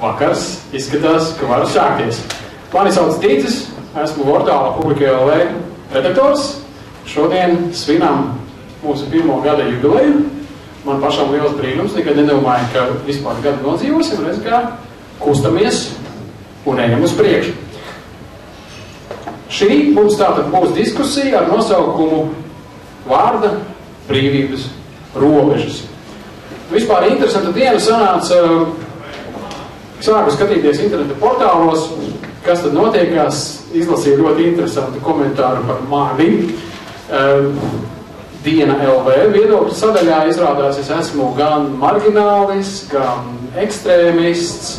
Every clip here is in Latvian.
vakars izskatās, ka varu sākties. Mani sauc Tīcis, esmu Vortāla publika LV redaktors. Šodien svinām mūsu pirmo gada jubileju. Man pašam liels brīnums, nekad nedomāju, ka vispār gadu nodzīvosim, reiz kā kustamies un ejam uz priekšu. Šī mums tātad būs diskusija ar nosaukumu vārda brīvības robežas. Vispār interesanta diena sanāca, sāku skatīties interneta portālos, kas tad notiekās, izlasīju ļoti interesantu komentāru par mani. Diena LV viedokļu sadaļā izrādās, es esmu gan marginālis, gan ekstrēmists,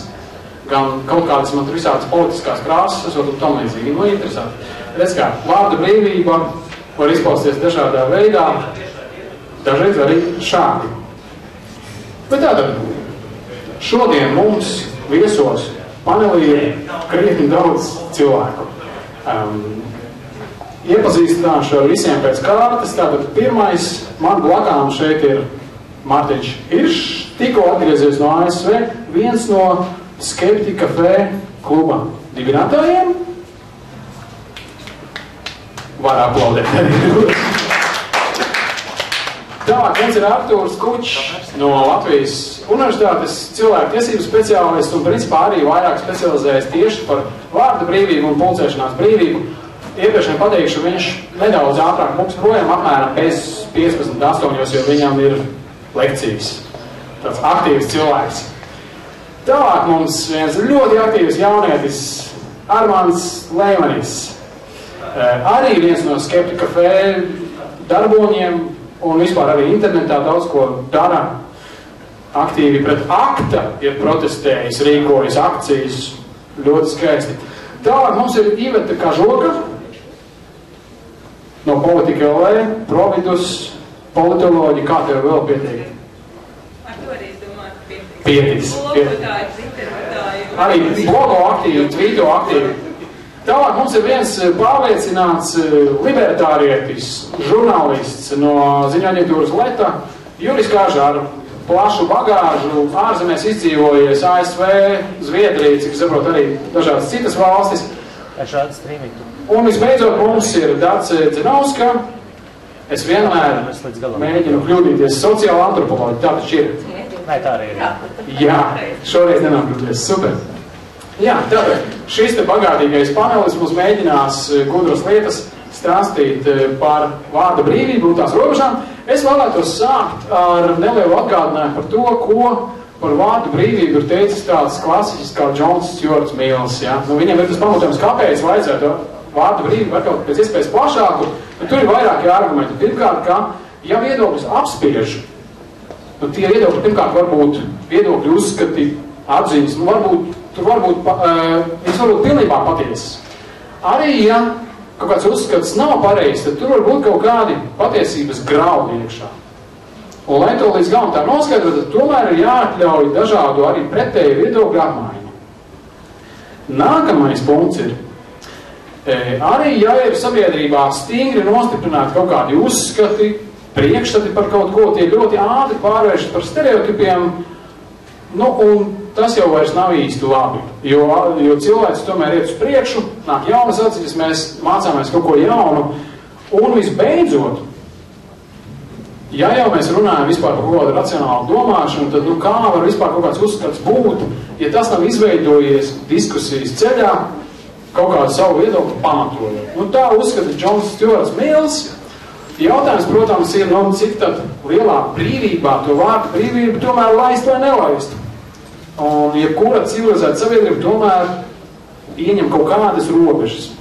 gan kaut kādas man tur visādas politiskās krāsas, un tam līdzīgi. Nu, interesanti. Redz kā, vārda brīvība var izpausties dažādā veidā, dažreiz arī šādi. Bet tātad, šodien mums viesos panelī ir krietni daudz cilvēku. Um, iepazīstināšu ar visiem pēc kārtas. Tātad pirmais man blakām šeit ir Mārtiņš Hiršs, tikko atgriezies no ASV, viens no Skeptika Fē kluba dibinātājiem. Var aplaudēt. Tālāk viens ir Artūrs Kučs no Latvijas Universitātes cilvēku tiesību speciālists un principā arī vairāk specializējas tieši par vārdu brīvību un pulcēšanās brīvību. Iepriekšēji pateikšu, viņš nedaudz ātrāk mums projām apmēram bez 15.8, jo viņam ir lekcijas. Tāds aktīvs cilvēks. Tālāk mums viens ļoti aktīvs jaunietis Armāns Leimanis. Arī viens no Skeptika Fē darboņiem, un vispār arī internetā daudz ko dara aktīvi pret akta, ir protestējis, rīkojas akcijas, ļoti skaisti. Tālāk mums ir Iveta Kažoka no Politika LV, Providus, politoloģi, kā tev vēl pietiek? Ar to arī es domāju, ka pietiks. Pietiks. Blogotāji, twitterotāji. Arī blogo aktīvi, tvīto aktīvi. Tālāk mums ir viens pārliecināts libertārietis, žurnālists no ziņaģentūras Leta, Juris Kāžā ar plašu bagāžu, ārzemēs izdzīvojies ASV, Zviedrija, cik saprot, arī dažādas citas valstis. Ar šādu strīmītu. Un visbeidzot mums ir Dace Dzinauska. Es vienmēr mēģinu kļūdīties sociāla antropoloģija, tā taču ir. Nē, tā arī ir. Jā, šoreiz nenākļūties. Super. Jā, tātad šis te bagātīgais panelis mums mēģinās eh, gudras lietas stāstīt eh, par vārda brīvību un tās robežām. Es vēlētos sākt ar nelielu atgādinājumu par to, ko par vārdu brīvību ir teicis tāds klasiķis kā Džons Stjorts Mīls. Ja? Nu, viņam ir tas pamatojums, kāpēc vajadzētu vārdu brīvību atļaut pēc iespējas plašāku, bet tur ir vairāki argumenti. Pirmkārt, ka ja viedokļus apspiež, nu, tie viedokļi pirmkārt var būt viedokļi uzskati, atziņas, nu, varbūt, tur varbūt, pa- uh, viņas varbūt pilnībā patiesas. Arī, ja kaut kāds uzskats nav pareizs, tad tur var būt kaut kādi patiesības graudi iekšā. Un, lai to līdz galam tā noskaidrotu, tad tomēr ir jāatļauj dažādu arī pretēju viedokļu apmaiņu. Nākamais punkts ir, e, arī ja ir sabiedrībā stingri nostiprināti kaut kādi uzskati, priekšstati par kaut ko, tie ļoti ātri pārvēršas par stereotipiem, nu, un tas jau vairs nav īsti labi, jo, jo cilvēks tomēr iet uz priekšu, nāk jaunas atziņas, mēs mācāmies kaut ko jaunu, un visbeidzot, Ja jau mēs runājam vispār par kaut kādu racionālu domāšanu, tad nu, kā var vispār kaut kāds uzskats būt, ja tas nav izveidojies diskusijas ceļā, kaut kādu savu viedokli pamatojot. Nu, tā uzskata Džons Stjorts Mils. Jautājums, protams, ir, nu, cik tad lielā brīvībā to vārdu brīvību tomēr laist vai nelaist. Un jebkura civilizēta sabiedrība tomēr ieņem kaut kādas robežas.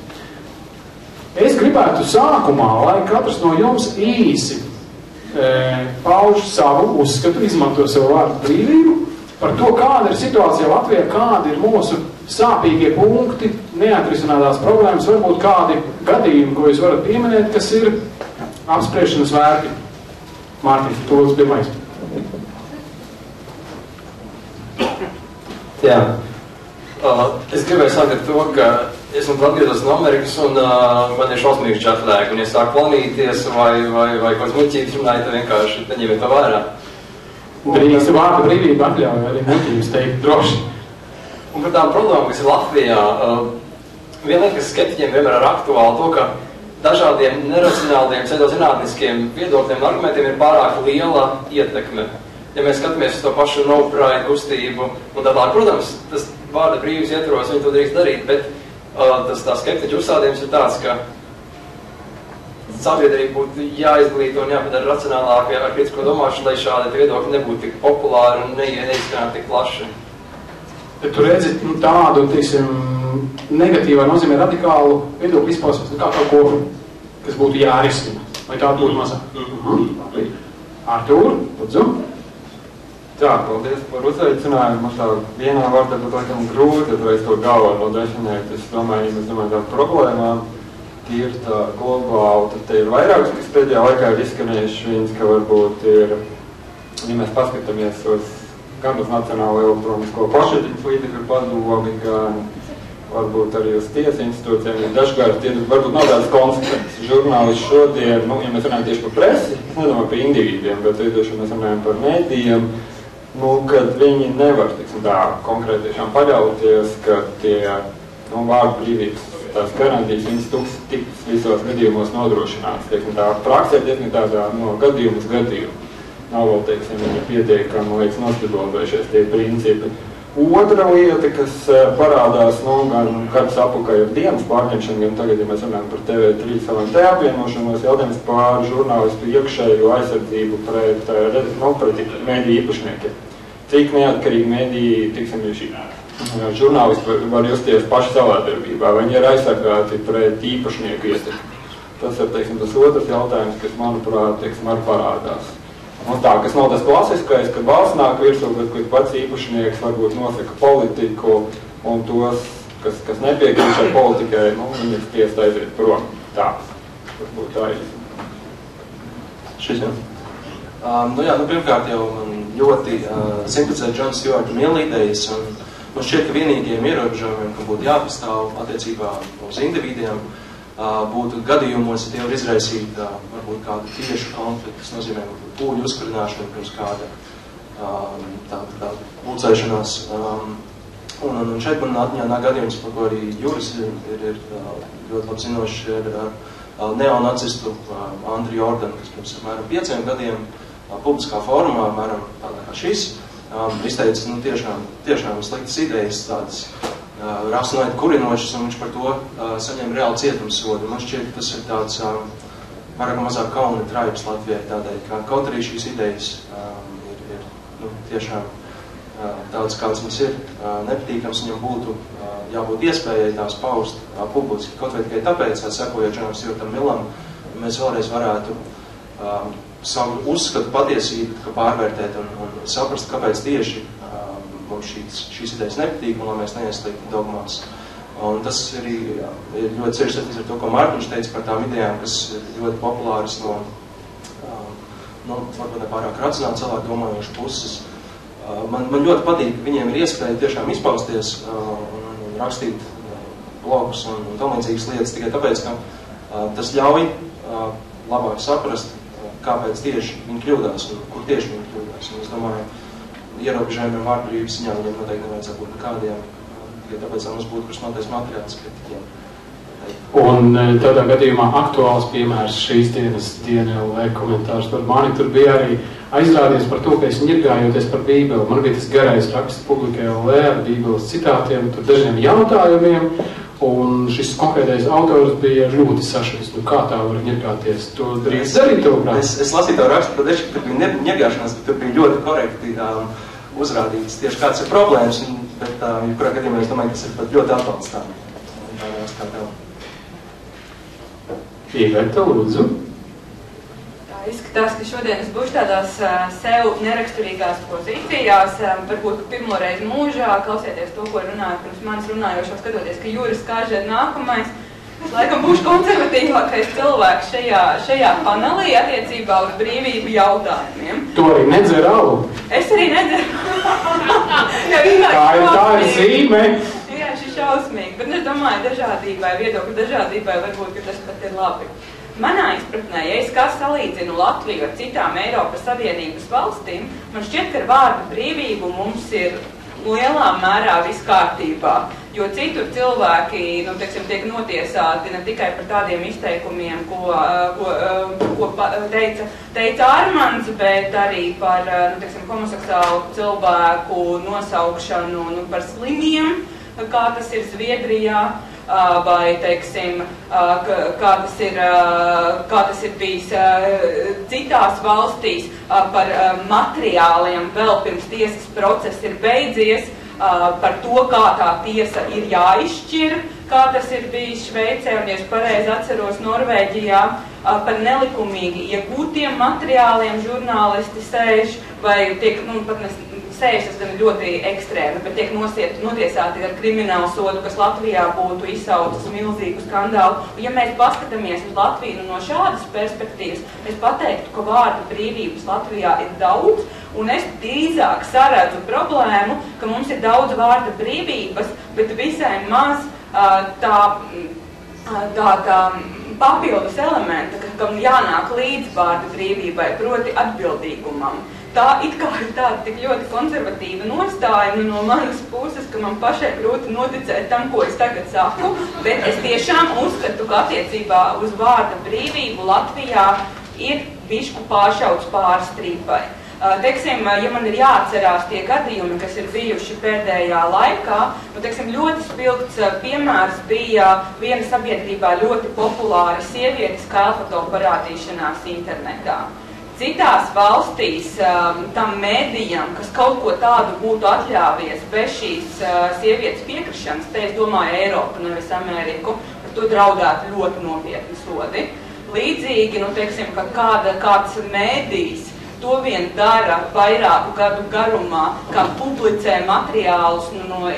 Es gribētu sākumā, lai katrs no jums īsi e, pauž savu uzskatu, izmanto savu vārdu brīvību par to, kāda ir situācija Latvijā, kādi ir mūsu sāpīgie punkti, neatrisinātās problēmas, varbūt kādi gadījumi, ko jūs varat pieminēt, kas ir apspriešanas vērti. Mārtiņ, tu lūdzu pirmais. Jā. Uh, es gribēju sākt ar to, ka es nu atgriezos no Amerikas un uh, man ir šausmīgs čatlēk, un ja sāk planīties vai, vai, vai kaut kāds muļķības runāja, tad vienkārši neņemiet to vērā. Drīkst vārdu brīvību atļauj arī muļķības teikt droši. Un par tām problēmām, kas ir Latvijā, uh, kas skeptiķiem vienmēr ir aktuāla, to, ka dažādiem neracionāliem, pseidozinātniskiem viedokļiem un argumentiem ir pārāk liela ietekme. Ja mēs skatāmies uz to pašu pride kustību un tā tālāk, protams, tas vārda brīvības ietvaros viņi to drīkst darīt, bet uh, tas tā skeptiķu uzstādījums ir tāds, ka sabiedrība būtu jāizglīto un jāpadara racionālāk ar kritisko domāšanu, lai šādi viedokļi nebūtu tik populāri un neizskanētu tik plaši. Ja tu redzi nu, tādu, teiksim, negatīvā nozīmē radikālu viedokļu izpausmes, nu, kā kaut ko, kas būtu jārisina, vai tā būtu mazāk. Mhm. Artūr, lūdzu. Jā, paldies par uzaicinājumu. Man tā vienā vārdā būtu laikam grūti uzreiz to galveno definēt. Es domāju, ja mēs domājam par problēmām, tīri tā globāli, tad te ir vairākas, kas pēdējā laikā ir izskanējuši viens, ka varbūt ir, ja mēs paskatāmies uz gan uz Nacionālo elektronisko plašsaziņas līdzekļu padomi, gan varbūt arī uz tiesu institūcijiem, ir dažkārt tie varbūt nav tādas konsekvences. Žurnālisti šodien, nu, ja mēs runājam tieši par presi, es nedomāju par individiem, bet tieši mēs runājam par mēdījiem, nu, kad viņi nevar, tiksim tā, konkrēti tiešām paļauties, ka tie, nu, vārdu brīvības tās garantijas, viņas tiks, tiks visos gadījumos nodrošināts. Teiksim, tā praksē diezgan tādā no gadījuma uz gadījumu. Nav vēl, teiksim, viņa pietiekami, liekas, nostidojušies tie principi. Otra lieta, kas parādās, nu, gan kāds apakai ir dienas pārņemšana, gan tagad, ja mēs runājam par TV3 savām te apvienošanos, jautājums par žurnālistu iekšējo aizsardzību pret, nu, pret mēdī īpašniekiem. Cik neatkarīgi mēdī, tiksim, ir šī žurnālisti var, var justies paši savā darbībā, vai viņi ir aizsargāti pret īpašnieku ietekmi. Tas ir, teiksim, tas otrs jautājums, kas, manuprāt, teiksim, arī parādās. Un tā, kas nav tas klasiskais, ka valsts nāk virsū, bet kur pats īpašnieks varbūt nosaka politiku un tos, kas, kas nepiekrīt šai politikai, nu, viņi ir spiest aiziet prom. Tā, tas būtu tā īsti. Šis jau. Um, nu jā, nu pirmkārt jau man ļoti uh, simpatizē Džons Stjorta mielīdējas, un man šķiet, ka vienīgiem ierobežojumiem, ka būtu jāpastāv attiecībā uz individiem, uh, būtu gadījumos, ja tie var izraisīt varbūt kādu tiešu konfliktu, tas nozīmē varbūt pūļu uzkurināšanu pirms kāda tāda tā, pulcēšanās. Un, un, šeit man atmiņā nāk gadījums, par ko arī Juris ir, ir, ir ļoti labi zinošs, ir neonacistu Andri Jordan, kas pirms apmēram pieciem gadiem publiskā formā, apmēram tādā kā šis, izteica nu, tiešām, tiešām sliktas idejas, tādas raksturojot kurinošas, un viņš par to saņem reāli cietumsodu. Man šķiet, ka tas ir tāds vairāk mazāk kauna traips Latvijai tādēļ, ka kaut arī šīs idejas ir, ir nu, tiešām tāds, kāds mums ir, nepatīkams, viņam būtu jābūt iespējai tās paust publiski. Kaut vai tikai tāpēc, sekojot Džonam Stjortam Milam, mēs vēlreiz varētu savu uzskatu patiesību pārvērtēt un, un saprast, kāpēc tieši mums šīs, šīs idejas nepatīk un lai mēs neieslīgtu dogmās. Un tas arī jā, ir ļoti cieši saistīts ar to, ko Mārtiņš teica par tām idejām, kas ir ļoti populāras no, um, nu, varbūt ne pārāk racionāli cilvēku domājošu puses. Uh, man, man ļoti patīk, viņiem ir iespēja tiešām izpausties uh, un, un rakstīt uh, blogus un, un tam līdzīgas lietas tikai tāpēc, ka tas ļauj labāk saprast, kāpēc tieši viņi kļūdās un kur tieši viņi kļūdās. Un es domāju, ierobežojumiem vārdbrīvības ziņā viņiem noteikti nevajadzētu būt nekādiem, ja tāpēc, mums būtu krusnotais materiāls kritiķiem. Un e, tādā gadījumā aktuāls piemērs šīs dienas DNLV komentārs par mani tur bija arī aizrādies par to, ka es ņirgājoties par Bībeli. Man bija tas garais raksts publikai LV ar Bībeles citātiem, tur dažiem jautājumiem, un šis konkrētais autors bija ļoti sašķis. Nu, kā tā var ņirgāties? Tu drīz darīt to prāt? Es, es lasīju to rakstu, bet es, tur bija ņirgāšanās, bet tur bija ļoti korekti. Um, uzrādīts tieši kāds ir problēmas, un, bet uh, jebkurā gadījumā es domāju, ka tas ir pat ļoti atbalstām. Iveta, lūdzu. Tā izskatās, ka šodien es būšu tādās sev neraksturīgās pozīcijās. Varbūt pirmo reizi mūžā klausieties to, ko runāju pirms manis runājošo, skatoties, ka Jūras kāža ir nākamais. Es laikam būšu konservatīvākais cilvēks šajā, šajā panelī attiecībā uz brīvību jautājumiem. Tu arī nedzer alu. Es arī nedzeru. tā ir tā ir zīme. Jā, šis šausmīgi, bet es domāju, dažādībai, viedokļu dažādībai varbūt, ka tas pat ir labi. Manā izpratnē, ja es kā salīdzinu Latviju ar citām Eiropas Savienības valstīm, man šķiet, ka ar vārdu brīvību mums ir lielā mērā viss kārtībā. Jo citur cilvēki nu, teiksim, tiek notiesāti ne tikai par tādiem izteikumiem, ko, ko, ko teica, teica Armands, bet arī par nu, teiksim, homoseksuālu cilvēku nosaukšanu nu, par slimiem, kā tas ir Zviedrijā vai, teiksim, kā tas ir, kā tas ir bijis citās valstīs par materiāliem vēl pirms tiesas process ir beidzies, par to, kā tā tiesa ir jāizšķir, kā tas ir bijis Šveicē, un, ja es pareizi atceros, Norvēģijā, par nelikumīgi iegūtiem materiāliem žurnālisti sēž, vai tiek, nu, pat nes, sēž, tas gan ļoti ekstrēmi, bet tiek nosiet, notiesāti ar kriminālu sodu, kas Latvijā būtu izsaucis milzīgu skandālu. Un, ja mēs paskatāmies uz Latviju no šādas perspektīvas, es pateiktu, ka vārda brīvības Latvijā ir daudz, un es drīzāk saredzu problēmu, ka mums ir daudz vārda brīvības, bet visai maz uh, tā, tā, tā papildus elementa, kam jānāk līdz vārda brīvībai, proti atbildīgumam tā it kā ir tāda tik ļoti konservatīva nostāja nu, no manas puses, ka man pašai grūti noticēt tam, ko es tagad saku, bet es tiešām uzskatu, ka attiecībā uz vārda brīvību Latvijā ir bišku pāršauts pārstrīpai. Teiksim, ja man ir jāatcerās tie gadījumi, kas ir bijuši pēdējā laikā, nu, teiksim, ļoti spilgts piemērs bija viena sabiedrībā ļoti populāra sievietes kalpato parādīšanās internetā. Citās valstīs um, tam mēdījam, kas kaut ko tādu būtu atļāvies bez šīs uh, sievietes piekrišanas, te es domāju Eiropu, nevis Ameriku, par to draudētu ļoti nopietni sodi. Līdzīgi, nu, teiksim, ka kāda, kāds mēdījs to vien dara vairāku gadu garumā, kā publicē materiālus, nu, no,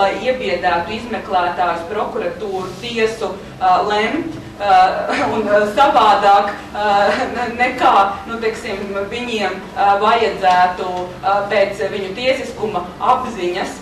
lai iebiedētu izmeklētājus, prokuratūru, tiesu, uh, lemt, Uh, un uh, savādāk uh, nekā nu, teiksim, viņiem vajadzētu pēc viņu tiesiskuma apziņas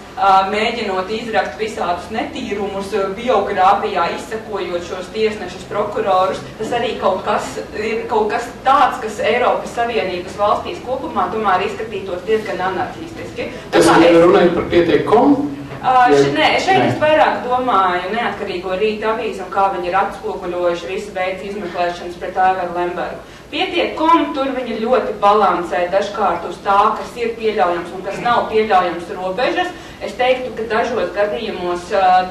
mēģinot izrakt visādus netīrumus biogrāfijā, izsakojot šos tiesnešus, prokurorus. Tas arī kaut kas ir kaut kas tāds, kas Eiropas Savienības valstīs kopumā tomēr izskatītos diezgan anarchistiski. Tas ir runājot par pieteikumu Uh, š, nē, šeit nē. es vairāk domāju neatkarīgo rīta avīzi un kā viņi ir atspoguļojuši visu veidu izmeklēšanas pret Aivaru Lembergu. Pietiek, kom tur viņi ļoti balansē dažkārt uz tā, kas ir pieļaujams un kas nav pieļaujams robežas. Es teiktu, ka dažos gadījumos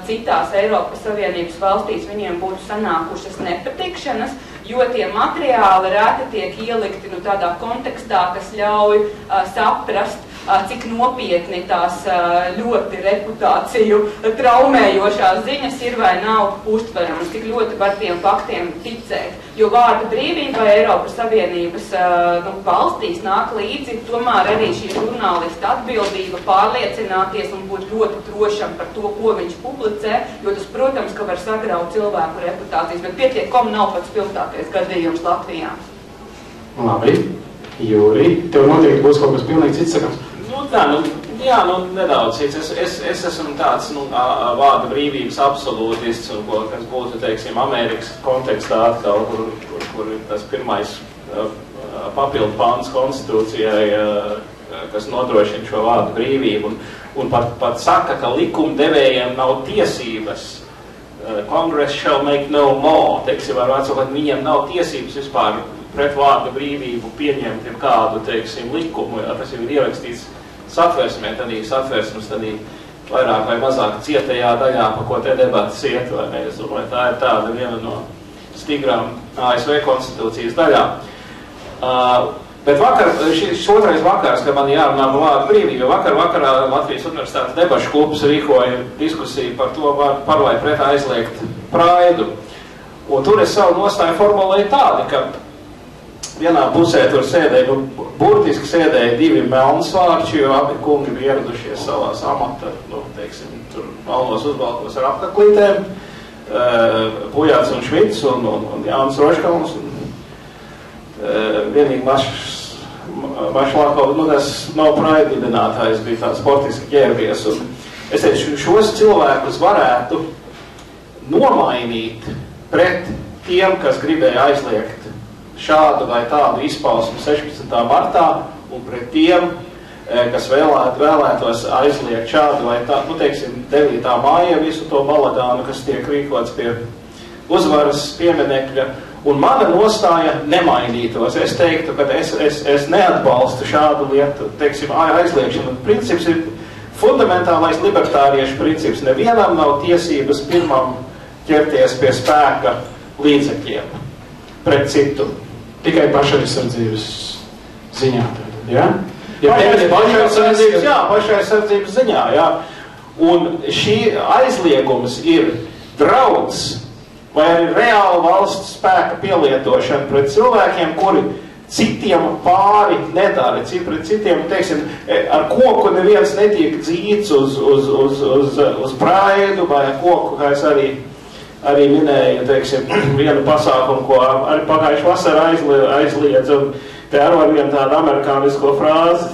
citās Eiropas Savienības valstīs viņiem būtu sanākušas nepatikšanas, jo tie materiāli reti tiek ielikti nu, tādā kontekstā, kas ļauj uh, saprast, cik nopietni tās ļoti reputāciju traumējošās ziņas ir vai nav uztveramas, cik ļoti var tiem faktiem ticēt. Jo vārda brīvība Eiropas Savienības nu, valstīs nāk līdzi tomēr arī šī žurnālista atbildība pārliecināties un būt ļoti drošam par to, ko viņš publicē, jo tas, protams, ka var sagraut cilvēku reputācijas, bet pietiek, kom nav pats pilgtākais gadījums Latvijā. Labi. Jūri, tev noteikti būs kaut kas pilnīgi cits sakams. Nu, tā, nu, jā, nu, nedaudz. Cits. Es, es, es esmu tāds, nu, vārda brīvības absolūtists, un ko, kas būtu, teiksim, Amerikas kontekstā atkal, kur, kur, kur ir tas pirmais papildu pāns konstitūcijai, kas nodrošina šo vārdu brīvību, un, un pat, pat saka, ka likumdevējiem nav tiesības Congress shall make no more, teiksim, ar vecākot, viņiem nav tiesības vispār pret vārdu brīvību pieņemt kādu, teiksim, likumu, jā, tas jau ir ierakstīts satversmē, tādī satversmes, tādī vairāk vai mazāk cietajā daļā, pa ko te debatas iet, vai ne, es domāju, tā ir tāda viena no stigrām ASV konstitūcijas daļām. Uh, bet vakar, šis otrais vakars, kad man jārunā par vārdu brīvību, vakar vakarā Latvijas Universitātes debašu klubs rīkoja diskusiju par to, par vai pret aizliegt praidu. Un tur es savu nostāju formulēju tādi, ka vienā pusē tur sēdēja, nu, burtiski sēdēja divi melnsvārči, jo abi kungi bija ieradušies savā amata, nu, teiksim, tur melnos uzvalkos ar apaklītēm, uh, eh, Pujāts un Švits un, un, un Jānis Roškalns. Un, uh, vienīgi mašs, mašlāko, nu, tas nav praidibinātājs, bija tāds sportiski ģērbies. Un es teicu, šos cilvēkus varētu nomainīt pret tiem, kas gribēja aizliegt šādu vai tādu izpausmu 16. martā un pret tiem, eh, kas vēlēt, vēlētos aizliegt šādu vai tā, nu, teiksim, 9. māja visu to baladānu, kas tiek rīkots pie uzvaras pieminekļa. Un mana nostāja nemainītos. Es teiktu, ka es, es, es neatbalstu šādu lietu, teiksim, aizliekšanu. Princips ir fundamentālais libertāriešu princips. Nevienam nav tiesības pirmam ķerties pie spēka līdzekļiem pret citu. Tikai pašaizsardzības ziņā. Tātad, ja? Ja pašaizsardzības, jā, pašaizsardzības ziņā, jā. Un šī aizliegums ir drauds vai arī reāla valsts spēka pielietošana pret cilvēkiem, kuri citiem pāri nedara, cit, pret citiem, teiksim, ar koku neviens netiek dzīts uz, uz, uz, uz, uz praidu vai koku, kā es arī arī minēja, teiksim, vienu pasākumu, ko arī pagājuši vasarā aizliedza, un te ar vienu tādu amerikānisko frāzi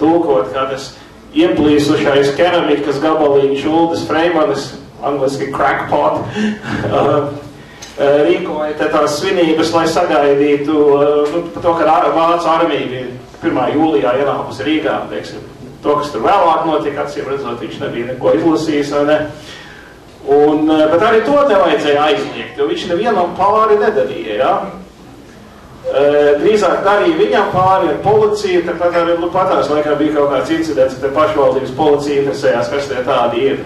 tulkot, kā tas ieplīsušais keramikas gabaliņš Uldas Freimanis, angliski crackpot, uh, uh, rīkoja tās svinības, lai sagaidītu uh, nu, to, ka Vācu armija bija 1. jūlijā ienākusi Rīgā, teiksim, to, kas tur vēlāk notika, acīm redzot, viņš nebija neko izlasījis, ne? Un, eh, bet arī to nevajadzēja aizliegt, jo viņš nevienam pāri nedarīja. Ja? Eh, drīzāk darīja viņam pāri ar policiju, tāpat arī nu, patās laikā bija kaut kāds incidents, ka pašvaldības policija interesējās, kas tie tādi ir.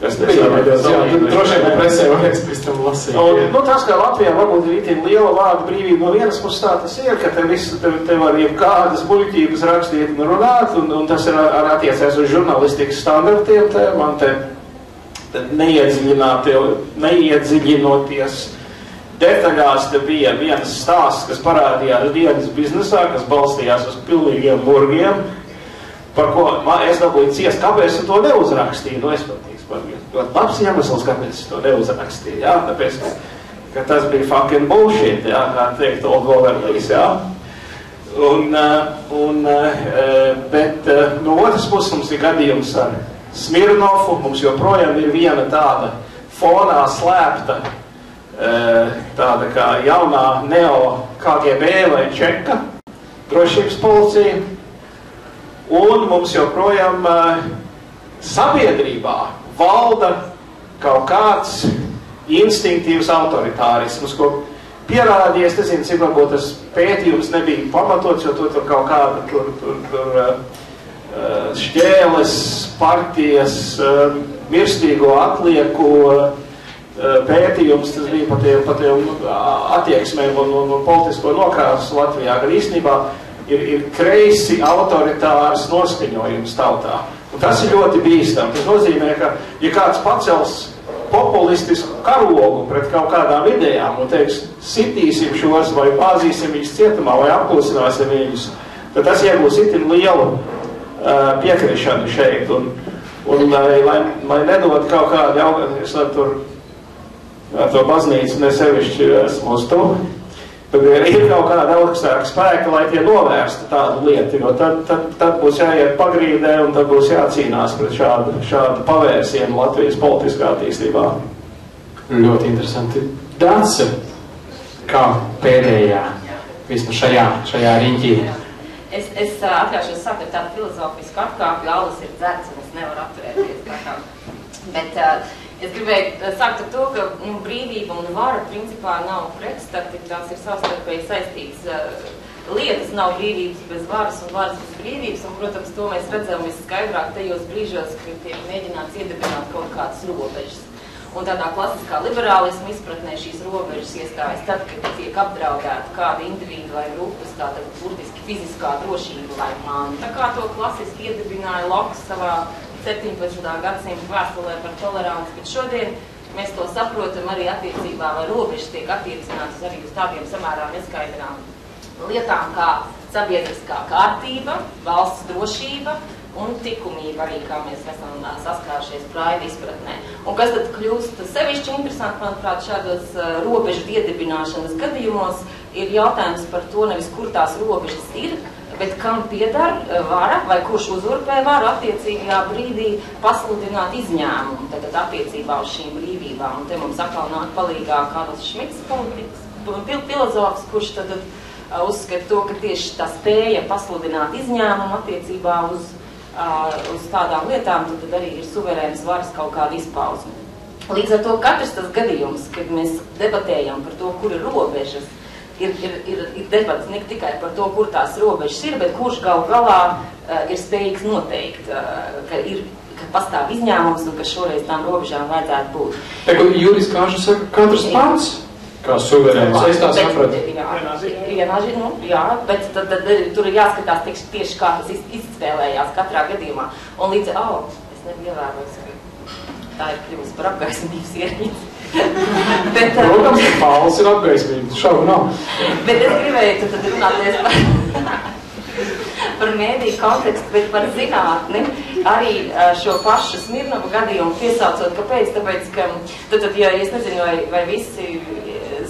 Kas tas ir? Droši vien presē varēs pēc tam lasīt. Un, nu, tas, ka Latvijā varbūt ir itin liela vārdu brīvība, no vienas puses tā tas ir, ka te viss, te, te var jebkādas muļķības rakstīt un runāt, un, un tas ir ar attiecēs uz žurnalistikas standartiem, te man te neiedziļinoties detaļās, te bija viens stāsts, kas parādījās dienas biznesā, kas balstījās uz pilnīgiem burgiem, par ko es dabūju ciest, kāpēc es to neuzrakstīju. Nu, es patīks, man ļoti labs iemesls, kāpēc es to neuzrakstīju, jā, tāpēc, ka, ka tas bija fucking bullshit, jā, kā teikt, Old jā. Un, un, bet no otras puses mums ir gadījums ar Smirnofu. Mums joprojām ir viena tāda fonā slēpta, eh, tāda kā jaunā neo KGB vai Čeka drošības policija. Un mums joprojām eh, sabiedrībā valda kaut kāds instinktīvs autoritārisms, ko pierādījies, nezinu, cik varbūt tas pētījums nebija pamatots, jo to tur kaut kāda tur, tur, tur uh, Eh, šķēles, partijas, eh, mirstīgo atlieku eh, pētījums, tas bija par tiem, par tiem attieksmēm un, un, un politisko nokrāsu Latvijā, gan īstenībā ir, ir kreisi autoritārs noskaņojums tautā. Un tas ir ļoti bīstam. Tas nozīmē, ka ja kāds pacels populistisku karogu pret kaut kādām idejām un teiks, sitīsim šos vai bāzīsim viņus cietumā vai apklusināsim viņus, tad tas iegūs itin lielu piekrišanu šeit. Un, un lai, lai, nedod kaut kādu jautājumu, es tur to baznīcu nesevišķi esmu uz to. Tad ir, ir kaut kāda augstāka spēka, lai tie novērstu tādu lietu, jo tad, tad, tad būs jāiet pagrīdē un tad būs jācīnās pret šādu, šādu pavērsienu Latvijas politiskā attīstībā. Ļoti interesanti. Dace, kā pēdējā, vismaz šajā, šajā riņķī, Es, es atļaušos sākt ar tādu filozofisku atkāpju, alus ir dzerts, un es nevaru atturēties. Bet uh, es gribēju sākt ar to, ka nu, brīvība un vara principā nav pretstati, tās ir savstarpēji saistītas uh, lietas, nav brīvības bez varas un varas bez brīvības, un, protams, to mēs redzam viskaidrāk tajos brīžos, kad tiek mēģināts iedibināt kaut kādas robežas. Un tādā klasiskā liberālisma izpratnē šīs robežas iestājas tad, kad tiek apdraudēta kāda individu vai grupas, tāda burtiski fiziskā drošība vai manta, kā to klasiski iedibināja Loks savā 17. gadsimta vēstulē par toleranci, bet šodien mēs to saprotam arī attiecībā, vai robežas tiek attiecinātas arī uz tādiem samērā neskaidrām lietām kā sabiedriskā kārtība, valsts drošība, un likumība arī, kā mēs esam saskārušies praidu izpratnē. Un kas tad kļūst sevišķi interesanti, manuprāt, šādos robežu iedibināšanas gadījumos, ir jautājums par to nevis, kur tās robežas ir, bet kam piedar vara vai kurš uzurpē varu attiecīgajā brīdī pasludināt izņēmumu, tad attiecībā uz šīm brīvībām. Un te mums atkal nāk palīgā Karls Šmits, politikas, filozofs, kurš tad uzskata to, ka tieši tā spēja pasludināt izņēmumu attiecībā uz, uz tādām lietām, tad, arī ir suverēnas varas kaut kāda izpausme. Līdz ar to katrs tas gadījums, kad mēs debatējam par to, kur ir robežas, ir, ir, ir, ir debats ne tikai par to, kur tās robežas ir, bet kurš gal galā uh, ir spējīgs noteikt, uh, ka ir ka pastāv izņēmums un ka šoreiz tām robežām vajadzētu būt. Juris Kāža saka, katrs pats, kā suverēns, es tā sapratu. Jā, vienāži, nu, jā, bet tad, tad, tad tur ir jāskatās tieši, tieši kā tas iz- izspēlējās katrā gadījumā. Un līdz, oh, es nebiju ievērojis, ka tā ir kļuvusi par apgaismības ierīci. bet, uh, Protams, ka Pāvils ir apgaismīgs, šaubu nav. Bet es gribēju tad, tad runāties par, par mēdīju kontekstu, bet par zinātni. Arī ā, šo pašu Smirnovu gadījumu piesaucot, kāpēc? Tāpēc, ka, tad, tad, ja es nezinu, vai, vai visi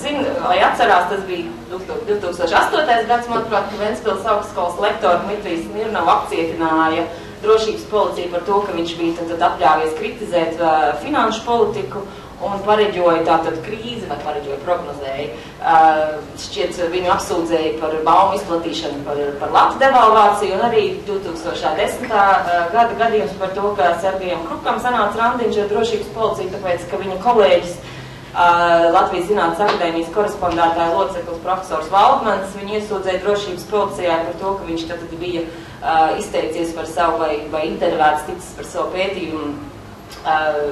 zina, vai atcerās, tas bija 2008. gads, manuprāt, ka Ventspils augstskolas lektoru Dmitrijs Smirnovu apcietināja drošības policija par to, ka viņš bija tad, tad atļāvies kritizēt uh, finanšu politiku un pareģoja tātad krīzi, vai pareģoja prognozēja. Uh, šķiet, viņu apsūdzēja par baumu izplatīšanu par, par latu devalvāciju, un arī 2010. gada gadījums par to, ka Sergejam Krukam sanāca randiņš ar drošības policiju, tāpēc, ka viņa kolēģis uh, Latvijas Zinātnes akadēmijas korespondētāja loceklis profesors Valdmans, viņu iesūdzēja drošības policijā par to, ka viņš tad bija uh, izteicies par savu vai, vai intervēts ticis par savu pētījumu uh,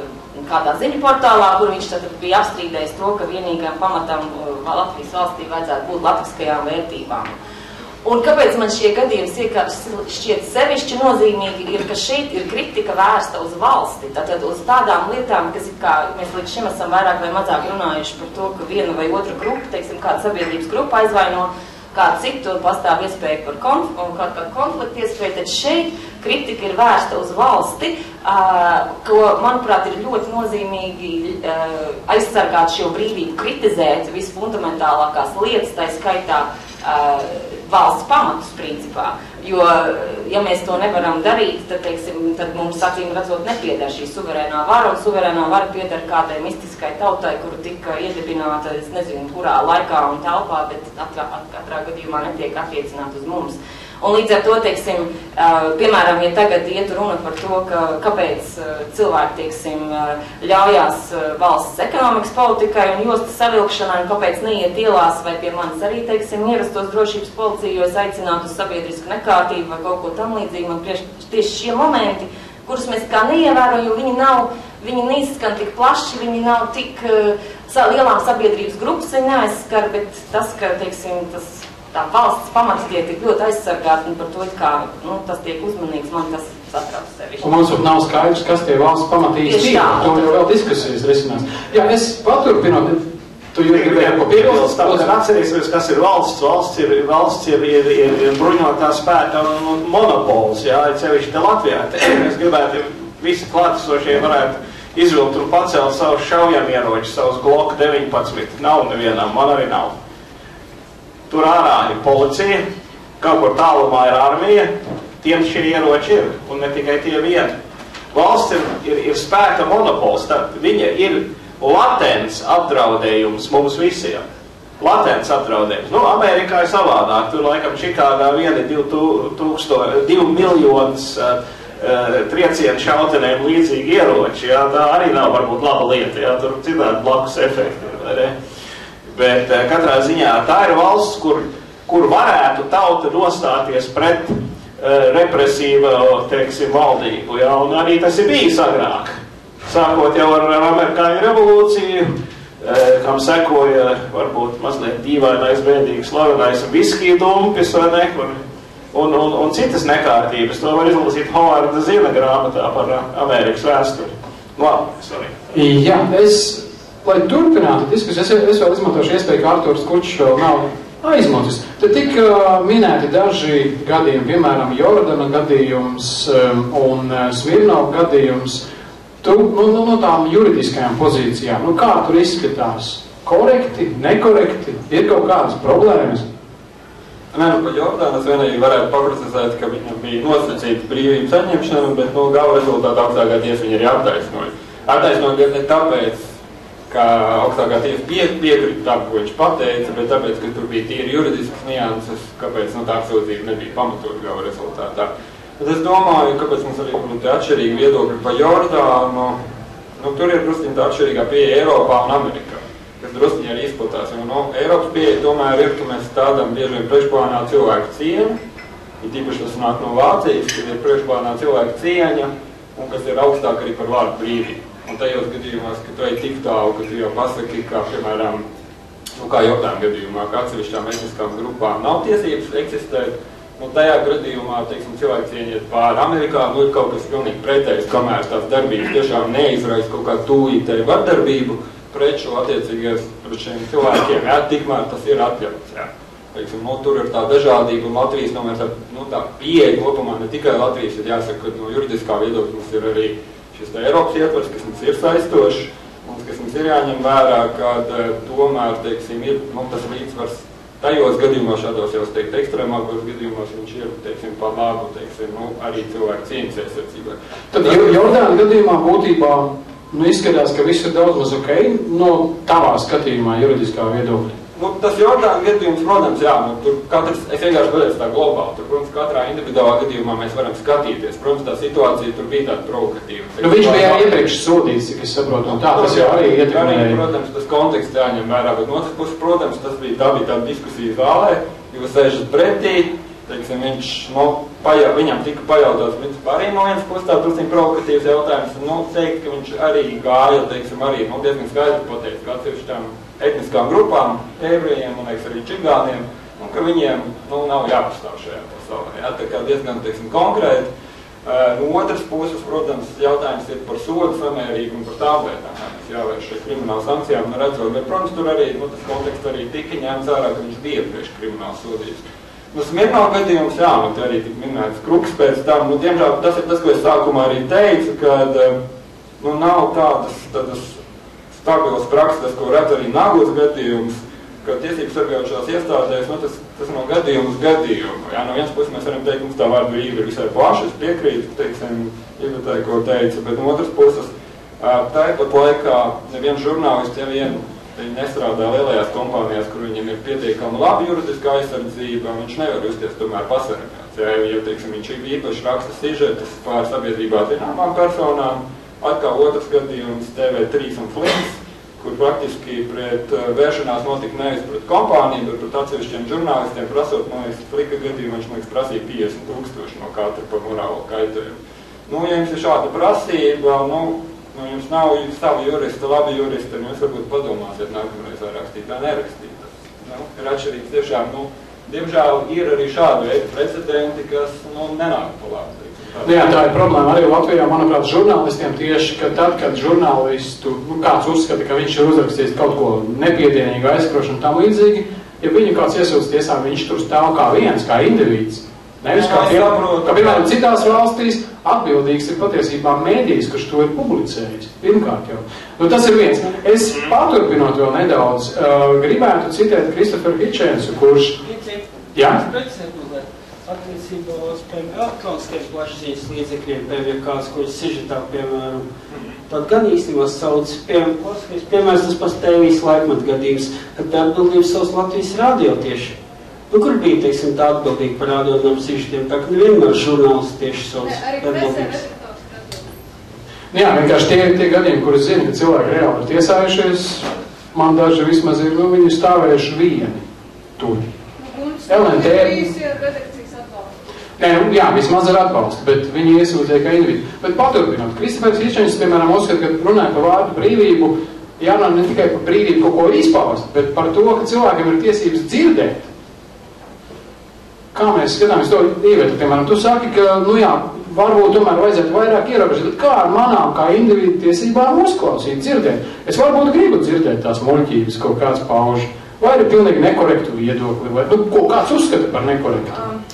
kādā ziņu portālā, kur viņš tad bija apstrīdējis to, ka vienīgajam pamatam uh, Latvijas valstī vajadzētu būt latviskajām vērtībām. Un kāpēc man šie gadījumi šķiet sevišķi nozīmīgi, ir, ka šeit ir kritika vērsta uz valsti, tātad uz tādām lietām, kas ir kā, mēs līdz šim esam vairāk vai mazāk runājuši par to, ka viena vai otra grupa, teiksim, kāda sabiedrības grupa aizvaino kādu citu, pastāv iespēja par konf un kādu konfliktu iespēju, tad šeit kritika ir vērsta uz valsti, uh, ko, manuprāt, ir ļoti nozīmīgi uh, aizsargāt šo brīvību, kritizēt visfundamentālākās lietas, tā skaitā uh, valsts pamatus principā. Jo, ja mēs to nevaram darīt, tad, teiksim, tad mums acīm redzot nepieder šī suverēnā vara, un suverēnā vara pieder kādai mistiskai tautai, kura tika iedibināta, es nezinu, kurā laikā un telpā, bet atrā, katrā gadījumā netiek attiecināta uz mums. Un līdz ar to, teiksim, uh, piemēram, ja tagad iet runa par to, ka, kāpēc uh, cilvēki, teiksim, uh, ļaujās valsts ekonomikas politikai un jostas savilkšanai, un kāpēc neiet ielās vai pie manis arī, teiksim, ierastos drošības policija, jo es aicinātu uz sabiedrisku nekārtību vai kaut ko tam līdzīgu. Man prieš, tieši šie momenti, kurus mēs kā neievērojam, jo viņi nav, viņi neizskan tik plaši, viņi nav tik uh, lielām sabiedrības grupas, viņi neaizskar, bet tas, ka, teiksim, tas tā valsts pamats tiek tik ļoti aizsargāti un par to, it kā nu, tas tiek uzmanīgs, man tas satrauc sevi. Un mums nav skaidrs, kas tie valsts pamatīgi ir. To jau vēl diskusijas risinās. Jā, es paturpinot, tu jau gribēji ko Piebilst, tāpēc piebilst. atcerēsimies, kas ir valsts. Valsts ir, valsts ir, ir, ir, ir bruņotā spēka un, un monopols, jā, ir sevišķi te Latvijā. Te Mēs gribētu, visi klātesošie varētu izvilkt un pacelt savus šaujamieročus, savus Glock 19. Nav nevienam, man arī nav. Tur ārā ir policija, kaut kur tālumā ir armija, tiem šie ieroči ir, un ne tikai tie vieni. Valsts ir, ir, ir spēka monopols, tad viņa ir latents apdraudējums mums visiem. Latents apdraudējums. Nu, Amerikā ir savādāk. Tur laikam Čikāgā viena ir 2 miljonus uh, triecienu šautenēm līdzīgi ieroči. Jā, tā arī nav varbūt laba lieta. Jā, tur citādi blakus efekti vai ne? Bet uh, katrā ziņā tā ir valsts, kur, kur varētu tauta nostāties pret uh, represīvu, teiksim, valdību. Jā, un arī tas ir bijis agrāk. Sākot jau ar, ar amerikāņu revolūciju, uh, kam sekoja varbūt mazliet dīvainais, bēdīgs, slavenais viskija dumpis, vai ne, kur, un, un, un citas nekārtības. To var izlasīt Hovarda Zila grāmatā par Amerikas vēsturi. Labi, sorry. Jā, es, lai turpinātu diskusiju, es, es vēl izmantošu iespēju, ka Arturs Kučs vēl nav aizmucis. Te tika minēti daži gadījumi, piemēram, Jordana gadījums um, un uh, Smirnov gadījums. Tu, nu, nu, no tām juridiskajām pozīcijām, nu, kā tur izskatās? Korekti, nekorekti, ir kaut kādas problēmas? Nē, nu, pa Jordānas vienīgi varētu paprocesēt, ka viņam bija nosacīta brīvības saņemšana, bet, nu, gala rezultātā augstākā tiesa viņa arī attaisnoja. Attaisnoja gan ne tāpēc, ka augstākā tiesa pie, piekrita tam, ko viņš pateica, bet tāpēc, ka tur bija tīri juridisks nianses, kāpēc nu, tā apsūdzība nebija pamatot gala rezultātā. Bet es domāju, kāpēc mums arī ir atšķirīgi viedokļi par Jordānu. Nu, tur ir drusku tā atšķirīgā pieeja Eiropā un Amerikā, kas drusku arī izplatās. Jo no, Eiropas pieeja tomēr ir, ka mēs stādām bieži vien priekšplānā cilvēku cieņu, ir tīpaši tas nāk no Vācijas, kad ir priekšplānā cilvēku cieņa un kas ir augstāk arī par vārdu brīvību. Un tajos gadījumos, ka tu ej tik tālu, ka tu jau pasaki, kā piemēram, nu, kā Jordāna gadījumā, ka atsevišķām etniskām grupām nav tiesības eksistēt, Nu, tajā gadījumā, teiksim, cilvēki cieniet pāri Amerikā, nu, ir kaut kas pilnīgi pretējs, kamēr tās darbības tiešām neizraisa kaut kādu tūlītēju vardarbību pret šo attiecīgais, pret šiem cilvēkiem, jā, tikmēr tas ir atļauts, jā. Teiksim, nu, tur ir tā dažādība, un Latvijas tomēr tā, nu, tā pieeja kopumā ne tikai Latvijas, ir jāsaka, ka no juridiskā viedokļa mums ir arī šis Eiropas ietvers, kas mums ir saistošs, un kas mums ir jāņem vērā, ka tomēr, teiksim, ir, nu, tas līdzsvars tajos gadījumos, šādos jau teikt, ekstrēmākos gadījumos, viņš ir, teiksim, pa labu, teiksim, nu, arī cilvēku cieņas aizsardzībai. Tad Jordāna gadījumā būtībā nu, izskatās, ka viss ir daudz maz ok no tavā skatījumā, juridiskā viedokļa. Nu, tas Jordāna gadījums, protams, jā, nu, tur katrs, es vienkārši vedēju tā globāli, tur, protams, katrā individuālā gadījumā mēs varam skatīties. Protams, tā situācija tur bija tāda provokatīva. Nu, viņš bija iepriekš sodīts, cik es saprotu, un tā tas jau arī ietekmēja. Protams, tas konteksts jāņem vērā, bet no otras puses, protams, tas bija, tā bija tāda diskusija zālē, jo sēžat pretī, teiksim, viņš, nu, pajā, viņam tika pajautāts, viņš arī no vienas puses tāds drusciņ provokatīvs jautājums, nu, teikt, ka viņš arī gāja, teiksim, arī, nu, diezgan skaidri pateica, ka atsevišķām etniskām grupām, ebrejiem un arī čigāniem, un ka viņiem nu, nav jāpastāv šajā pasaulē. Jā, tā kā diezgan teiksim, konkrēti. Uh, no otras puses, protams, jautājums ir par sodu samērīgu un par tām lietām, mēs jāvērš šeit krimināla sankcijām un redzot, bet, protams, tur arī, nu, tas konteksts arī tika ņemts ārā, ka viņš bija priekš krimināla sodības. Nu, Smirnā gadījums, jā, nu, te arī tika minēts kruks pēc tam, nu, diemžēl tas ir tas, ko es sākumā arī teicu, kad, nu, nav tādas, tādas stabilas prakses, ko redz arī nākotnes gadījums, ka tiesības sargājušās iestādēs, nu, tas, tas no gadījuma uz gadījumu. Jā, no vienas puses mēs varam teikt, mums tā vārda brīva ir visai plaša, es piekrītu, teiksim, Ivetai, ko teica, bet no otras puses, tāpat laikā neviens žurnālists, ja vien viņi nestrādā lielajās kompānijās, kur viņiem ir pietiekama laba juridiskā aizsardzība, viņš nevar justies tomēr pasargāts. Ja, ja teiksim, viņš īpaši raksta sižetus pār sabiedrībā zināmām personām, Atkal otrs gadījums TV3 un Flings, kur praktiski pret uh, vēršanās notika nevis pret kompāniju, bet pret atsevišķiem žurnālistiem, prasot, man liekas, Flika gadījumu, viņš, man liekas, prasīja 50 tūkstoši no katra par morālo kaitējumu. Nu, ja jums ir šāda prasība, nu, nu jums nav savu jurista, labi jurista, tad jūs varbūt padomāsiet nākamreiz vai rakstīt, vai nerakstīt. Nu, ir atšķirīgs tiešām, nu, diemžēl ir arī šādi veidi precedenti, kas, nu, nenāk pa labi. Nu, jā, tā ir problēma arī Latvijā, manuprāt, žurnālistiem tieši, ka tad, kad žurnālistu, nu, kāds uzskata, ka viņš ir uzrakstījis kaut ko nepiedienīgu aizskrošanu tam līdzīgi, ja viņu kāds iesūdz tiesā, viņš tur stāv kā viens, kā individs. Nevis kā, pie, kā piemēram citās valstīs atbildīgs ir patiesībā mēdījis, kurš to ir publicējis. Pirmkārt jau. Nu, tas ir viens. Es paturpinot vēl nedaudz, uh, gribētu citēt Kristoferu Hitchensu, kurš... Jā? Attiecībā uz elektroniskiem plašsaziņas līdzekļiem, kāds, kurš sižetā, piemēram, tad gan īstenībā sauc, piemēram, klasiskais piemērs tas pats TV laikmat gadījums, kad tā atbildības savs Latvijas radio tieši. Nu, kur bija, teiksim, tā atbildīga par rādotām sižetiem, tā ka nevienmēr žurnālisti tieši savs atbildības. Nu jā, vienkārši tie ir tie gadījumi, kurus zinu, ka cilvēki reāli ir tiesājušies, man daži vismaz ir, nu, viņi stāvējuši vieni tur. LNT. Nē, nu, jā, vismaz ar atbalstu, bet viņi iesūdzēja kā individu. Bet paturpinot, Kristofers Išķeņš, piemēram, uzskata, ka runāja par vārdu brīvību, jārunā ne tikai par brīvību kaut ko izpaust, bet par to, ka cilvēkiem ir tiesības dzirdēt. Kā mēs skatāmies to īvietu, piemēram, tu saki, ka, nu jā, varbūt tomēr vajadzētu vairāk ierobežot, kā ar manām, kā individu tiesībām uzklausīt, dzirdēt? Es varbūt gribu dzirdēt tās muļķības, ko kāds pauž, vai ir pilnīgi nekorektu viedokli, vai, nu, ko kāds uzskata par nekorektu. Um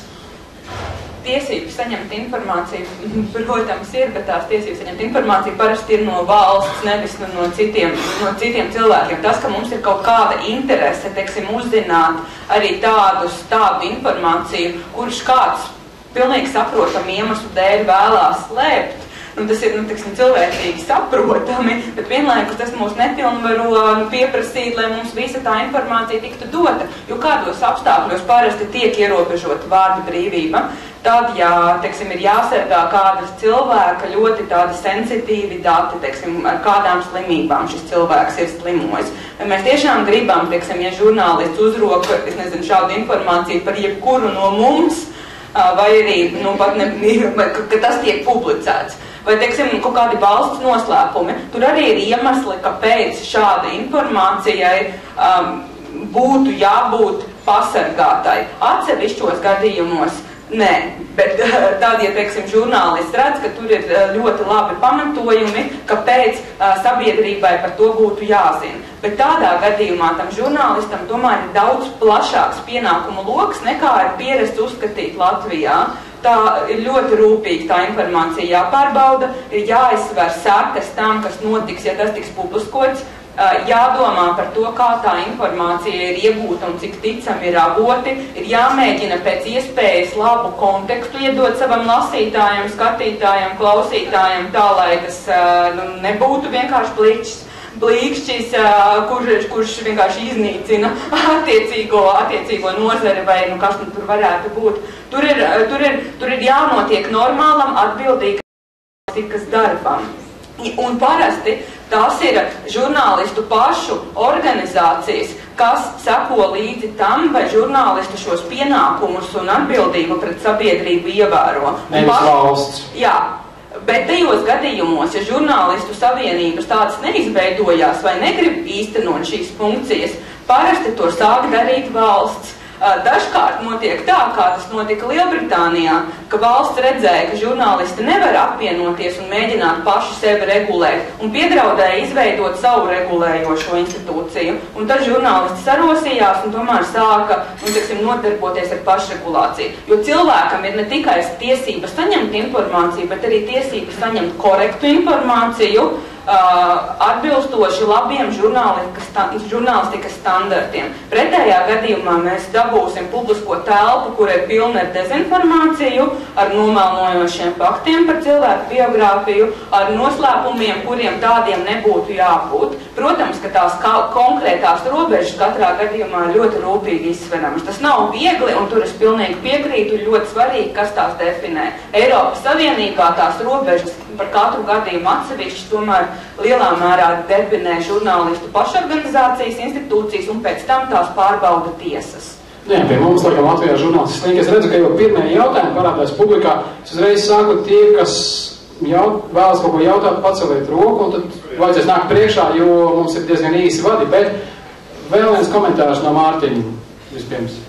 tiesības saņemt informāciju, protams, ir, bet tās tiesības saņemt informāciju parasti ir no valsts, nevis no citiem, no citiem cilvēkiem. Tas, ka mums ir kaut kāda interese, teiksim, uzzināt arī tādus, tādu informāciju, kurš kāds pilnīgi saprotam iemeslu dēļ vēlās slēpt, Nu, tas ir nu, tiksim, cilvēcīgi saprotami, bet vienlaikus tas mūs nepilnvaro nu, pieprasīt, lai mums visa tā informācija tiktu dota. Jo kādos apstākļos parasti tiek ierobežota vārda brīvība? Tad, ja teiksim, ir jāsargā kādas cilvēka ļoti sensitīvi dati, teiksim, ar kādām slimībām šis cilvēks ir slimojis. Vai mēs tiešām gribam, teiksim, ja žurnālists uzroka, nezinu, šādu informāciju par jebkuru no mums, vai arī, nu, ne, ka tas tiek publicēts. Vai, teiksim, kaut kādi valsts noslēpumi. Tur arī ir iemesli, kāpēc šāda informācijai um, būtu jābūt pasargātai. Atsevišķos gadījumos Nē, bet tad, ja teiksim, žurnālists redz, ka tur ir eh, ļoti labi pamatojumi, kāpēc uh, sabiedrībai par to būtu jāzina. Bet tādā gadījumā tam žurnālistam tomēr ir daudz plašāks pienākumu lokus nekā ir pierasts uzskatīt Latvijā. Tā ir ļoti rūpīgi tā informācija jāpārbauda, ir jāizsver sekas tam, kas notiks, ja tas tiks publiskots, jādomā par to, kā tā informācija ir iegūta un cik ticami ir avoti, ir jāmēģina pēc iespējas labu kontekstu iedot savam lasītājam, skatītājam, klausītājam, tā lai tas nu, nebūtu vienkārši plikšķis. Blīkšķis, kurš, kurš vienkārši iznīcina attiecīgo, attiecīgo nozari vai nu, kas nu tur varētu būt. Tur ir, tur ir, tur ir jānotiek normālam, atbildīgam darbam. Un parasti tas ir žurnālistu pašu organizācijas, kas seko līdzi tam, vai žurnālisti šos pienākumus un atbildību pret sabiedrību ievēro. Nevis valsts. Jā, Bet tajos gadījumos, ja žurnālistu savienības tādas neizveidojās vai negrib īstenot šīs funkcijas, parasti to sāk darīt valsts. Dažkārt notiek tā, kā tas notika Lielbritānijā, ka valsts redzēja, ka žurnālisti nevar apvienoties un mēģināt paši sevi regulēt, un piedraudēja izveidot savu regulējošo institūciju. Un tad žurnālisti sarosījās un tomēr sāka nu, tiksim, nodarboties ar pašregulāciju. Jo cilvēkam ir ne tikai tiesība saņemt informāciju, bet arī tiesība saņemt korektu informāciju atbilstoši labiem žurnālistikas standartiem. Pretējā gadījumā mēs dabūsim publisko telpu, kur ir pilna ar dezinformāciju, ar nomelnojošiem faktiem par cilvēku biogrāfiju, ar noslēpumiem, kuriem tādiem nebūtu jābūt. Protams, ka tās konkrētās robežas katrā gadījumā ir ļoti rūpīgi izsveramas. Tas nav viegli, un tur es pilnīgi piekrītu, ļoti svarīgi, kas tās definē. Eiropas Savienībā tās robežas par katru gadījumu atsevišķi tomēr lielā mērā definē žurnālistu pašorganizācijas institūcijas un pēc tam tās pārbauda tiesas. Nē, pie mums, laikam, Latvijā žurnālisti sniegt. Es redzu, ka jau pirmie jautājumi parādās publikā. Es uzreiz saku, tie, kas jaut, vēlas kaut ko jautāt, paceliet roku, un tad vajadzēs nākt priekšā, jo mums ir diezgan īsi vadi. Bet vēl viens komentārs no Mārtiņa vispirms.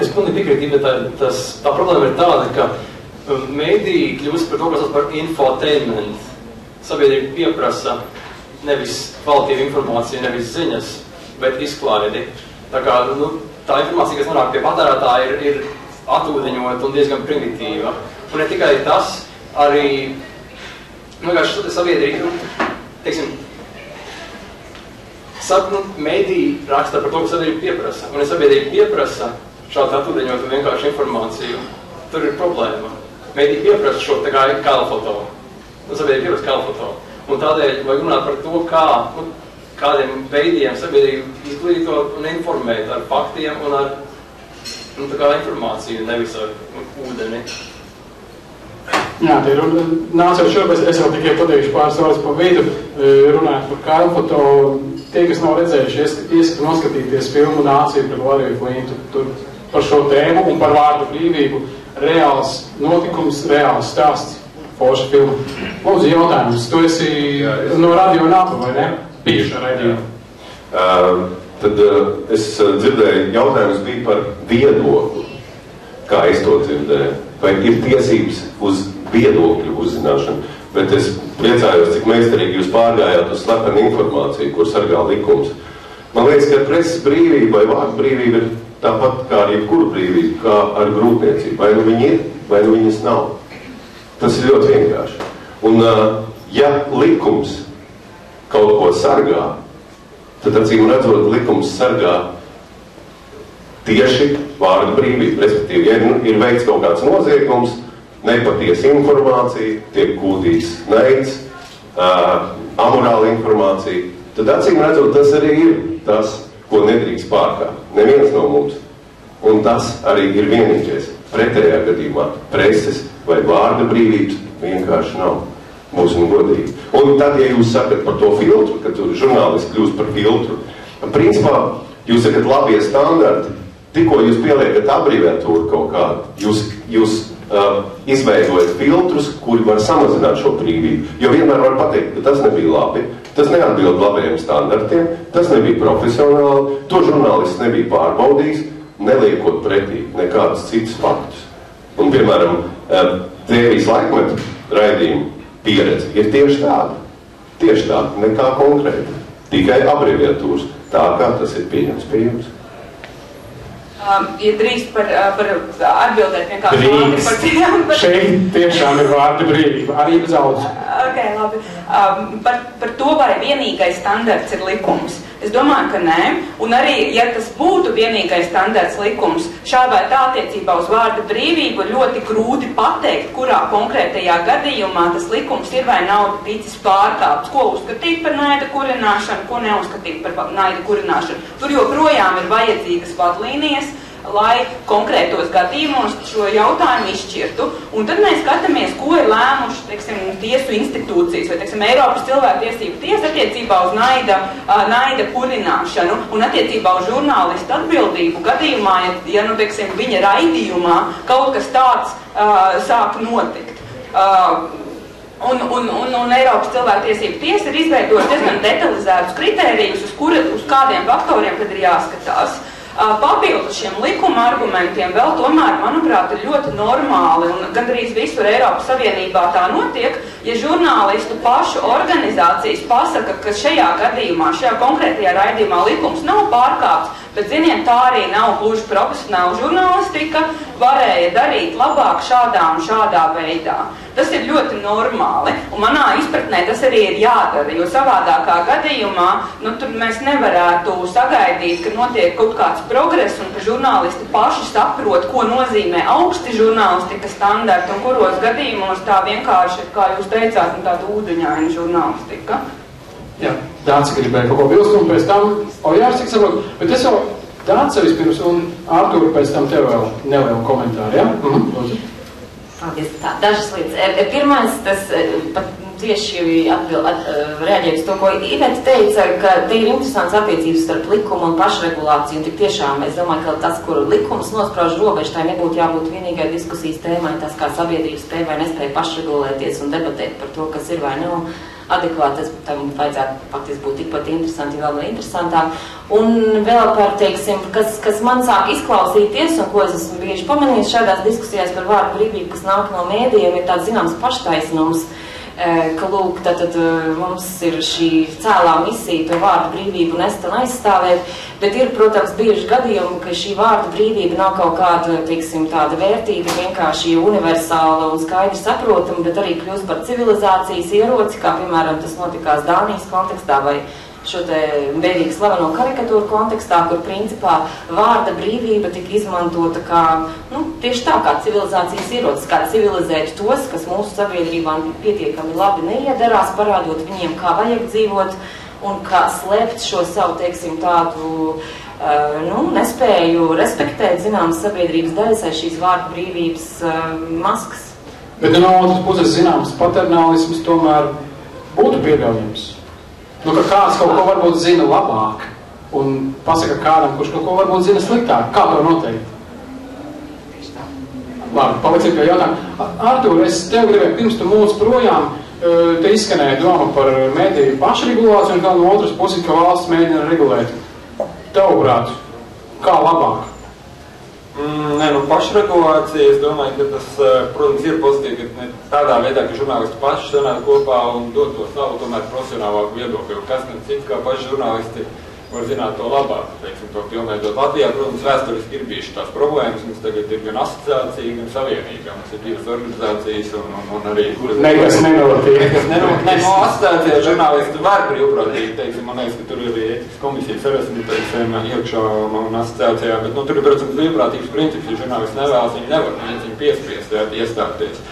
Es pilnīgi piekrītu, bet tā, tas, tā problēma ir tāda, ka um, mēdī kļūst par to, kas par infotainment sabiedrība pieprasa nevis kvalitīvu informāciju, nevis ziņas, bet izklaidi. Tā kā nu, tā informācija, kas nonāk pie patērētāja, ir, ir atūdeņot un diezgan primitīva. Un ne tikai tas, arī nu, sabiedrība, nu, teiksim, sab, nu, mediji raksta par to, ko sabiedrība pieprasa. Un ja sabiedrība pieprasa šādu atūdeņotu vienkāršu informāciju, tur ir problēma. Mediji pieprasa šo tā kā kalfotovu un sabiedrība ir uz kalfoto. Un tādēļ vajag runāt par to, kā, nu, kādiem veidiem sabiedrību izglītot un informēt ar faktiem un ar nu, tā kā informāciju, nevis ar nu, ūdeni. Jā, tie ir nāc jau šoreiz, es jau tikai pateikšu pāris vārdus pa vidu, e, runājot par kalfoto. Tie, kas nav redzējuši, ieskatu noskatīties filmu Nācija par Lariju Flintu, tur par šo tēmu un par vārdu brīvību. Reāls notikums, reāls stāsts forša filma. Lūdzu, jautājums. Tu esi no radio napa, vai ne? Bijušā raidījumā. Uh, tad uh, es dzirdēju, jautājums bija par viedokli. Kā es to dzirdēju? Vai ir tiesības uz viedokļu uzzināšanu? Bet es priecājos, cik meistarīgi jūs pārgājāt uz slepenu informāciju, kur sargā likums. Man liekas, ka preses brīvība vai vārdu brīvība ir tāpat kā ar jebkuru brīvību, kā ar grūtniecību. Vai nu viņi ir, vai nu viņas nav. Tas ir ļoti vienkārši. Un, ja likums kaut ko sargā, tad acīm redzot, likums sargā tieši vārdu brīvību. Respektīvi, ja ir, ir veikts kaut kāds noziegums, nepatiesa informācija, tiek kūdīts neids, uh, amorāla informācija, tad acīm redzot, tas arī ir tas, ko nedrīkst pārkāpt. Neviens no mums. Un tas arī ir vienīgais. Pretējā gadījumā preses vai vārda brīvības vienkārši nav. Būsim godīgi. Un tad, ja jūs sakat par to filtru, ka tur žurnālisti kļūst par filtru, principā jūs sakat labie standarti, tikko jūs pieliekat abreviatūru kaut kādu, jūs, jūs uh, izveidojat filtrus, kuri var samazināt šo brīvību. Jo vienmēr var pateikt, ka tas nebija labi, tas neatbild labajiem standartiem, tas nebija profesionāli, to žurnālists nebija pārbaudījis, neliekot pretī nekādus citus faktus. Un, piemēram, uh, tēvijas laikmetu raidījumu pieredze ir tieši tāda. Tieši tāda, nekā konkrēta. Tikai abreviatūras, tā kā tas ir pieņemts pie jums. Um, ja drīkst par, uh, par atbildēt vienkārši Drīkst. par tiem, par, Šeit tiešām ir vārda brīvība, arī uz audzes. Ok, labi. Um, par, par to, vai vienīgais standarts ir likums. Es domāju, ka nē. Un arī, ja tas būtu vienīgais standarts likums, šā vai tā attiecībā uz vārda brīvību ir ļoti grūti pateikt, kurā konkrētajā gadījumā tas likums ir vai nav ticis pārkāpts. Ko uzskatīt par naida kurināšanu, ko neuzskatīt par naida kurināšanu. Tur joprojām ir vajadzīgas vadlīnijas lai konkrētos gadījumos šo jautājumu izšķirtu. Un tad mēs skatāmies, ko ir lēmuši teiksim, tiesu institūcijas vai teiksim, Eiropas cilvēktiesību tiesa attiecībā uz naida, naida kurināšanu un attiecībā uz žurnālistu atbildību gadījumā, ja, ja nu, teiksim, viņa raidījumā kaut kas tāds uh, sāk notikt. Uh, Un, un, un, un Eiropas cilvēktiesību tiesa ir izveidojusi diezgan detalizētus kritērijus, uz, kura, uz kādiem faktoriem tad ir jāskatās. Uh, Papildus šiem likuma argumentiem vēl tomēr, manuprāt, ir ļoti normāli un gandrīz visur Eiropas Savienībā tā notiek, ja žurnālistu pašu organizācijas pasaka, ka šajā gadījumā, šajā konkrētajā raidījumā likums nav pārkāpts, bet, ziniet, tā arī nav gluži profesionāla žurnālistika, varēja darīt labāk šādā un šādā veidā. Tas ir ļoti normāli, un manā izpratnē tas arī ir jādara, jo savādākā gadījumā nu, tur mēs nevarētu sagaidīt, ka notiek kaut kāds progress un ka žurnālisti paši saprot, ko nozīmē augsti žurnālistikas standarti un kuros gadījumos tā vienkārši ir, kā jūs teicāt, nu, tāda ūdeņaina žurnālistika. Jā, Dācis gribēja kaut ko bilst, un pēc tam, o jā, es tik saprotu, bet es jau Dācis vispirms, un Ārtūra pēc tam tev vēl nelielu komentāru, jā? Ja? Mhm, lūdzu. Paldies. Tā, dažas lietas. E, e, Pirmais, tas e, pat tieši atbild, at, reaģēt uz to, ko Iveta teica, ka te ir interesants attiecības starp likumu un pašregulāciju. Un tik tiešām es domāju, ka tas, kur likums nosprauž robežu, tai nebūtu jābūt vienīgai diskusijas tēmai, tas, kā sabiedrība spēja vai nespēja pašregulēties un debatēt par to, kas ir vai nav adekvāti, tas tam vajadzētu faktiski būt tikpat interesanti, vēl vēl interesantāk. Un vēl par, teiksim, kas, kas man sāk izklausīties, un ko es esmu bieži pamanījis šādās diskusijās par vārdu brīvību, kas nāk no mēdījiem, ir tāds zināms paštaisnums, ka, lūk, tad, tad mums ir šī cēlā misija to vārdu brīvību nest un aizstāvēt, bet ir, protams, bieži gadījumi, ka šī vārdu brīvība nav kaut kāda, teiksim, tāda vērtīga, vienkārši universāla un skaidri saprotama, bet arī kļūst par civilizācijas ieroci, kā, piemēram, tas notikās Dānijas kontekstā vai šo te bēdīgi slaveno karikatūru kontekstā, kur principā vārda brīvība tika izmantota kā, nu, tieši tā kā civilizācijas ierocis, kā civilizēt tos, kas mūsu sabiedrībā pietiekami labi neiedarās, parādot viņiem, kā vajag dzīvot un kā slēpt šo savu, teiksim, tādu uh, nu, nespēju respektēt zināmas sabiedrības daļas aiz šīs vārdu brīvības uh, maskas. Bet no otras puses zināms paternālisms tomēr būtu pieļaujams. Nu, ka kāds kaut ko varbūt zina labāk un pasaka kādam, kurš kaut ko varbūt zina sliktāk. Kā to noteikt? Labi, palicim pie jautājuma. Artur, es tev gribēju pirms tu mūc projām, te izskanēja doma par mēdīju pašregulāciju un kā no otras puses, ka valsts mēģina regulēt. Tavuprāt, kā labāk? Mm, nē, nu pašregulācija, es domāju, ka tas, protams, ir pozitīvi, ka tādā veidā, ka žurnālisti paši sanāk kopā un dod to savu tomēr profesionālāku viedokli, jo kas ne cits kā paši žurnālisti var zināt to labāk, teiksim, to pilnveidot. Latvijā, protams, vēsturiski ir bijušas tās problēmas, mums tagad ir gan asociācija, gan savienība, mums ir divas organizācijas un, un, un arī... Nekas nenotiek. Nekas nenotiek. Ne, no asociācijā žurnālisti var brīvprātīgi, teiksim, man liekas, ka tur ir arī etikas komisijas arasmi, teiksim, iekšā un, un asociācijā, bet, nu, tur ir, protams, brīvprātības princips, ja žurnālisti nevēlas, viņi nevar, viņi piespiest iestāties.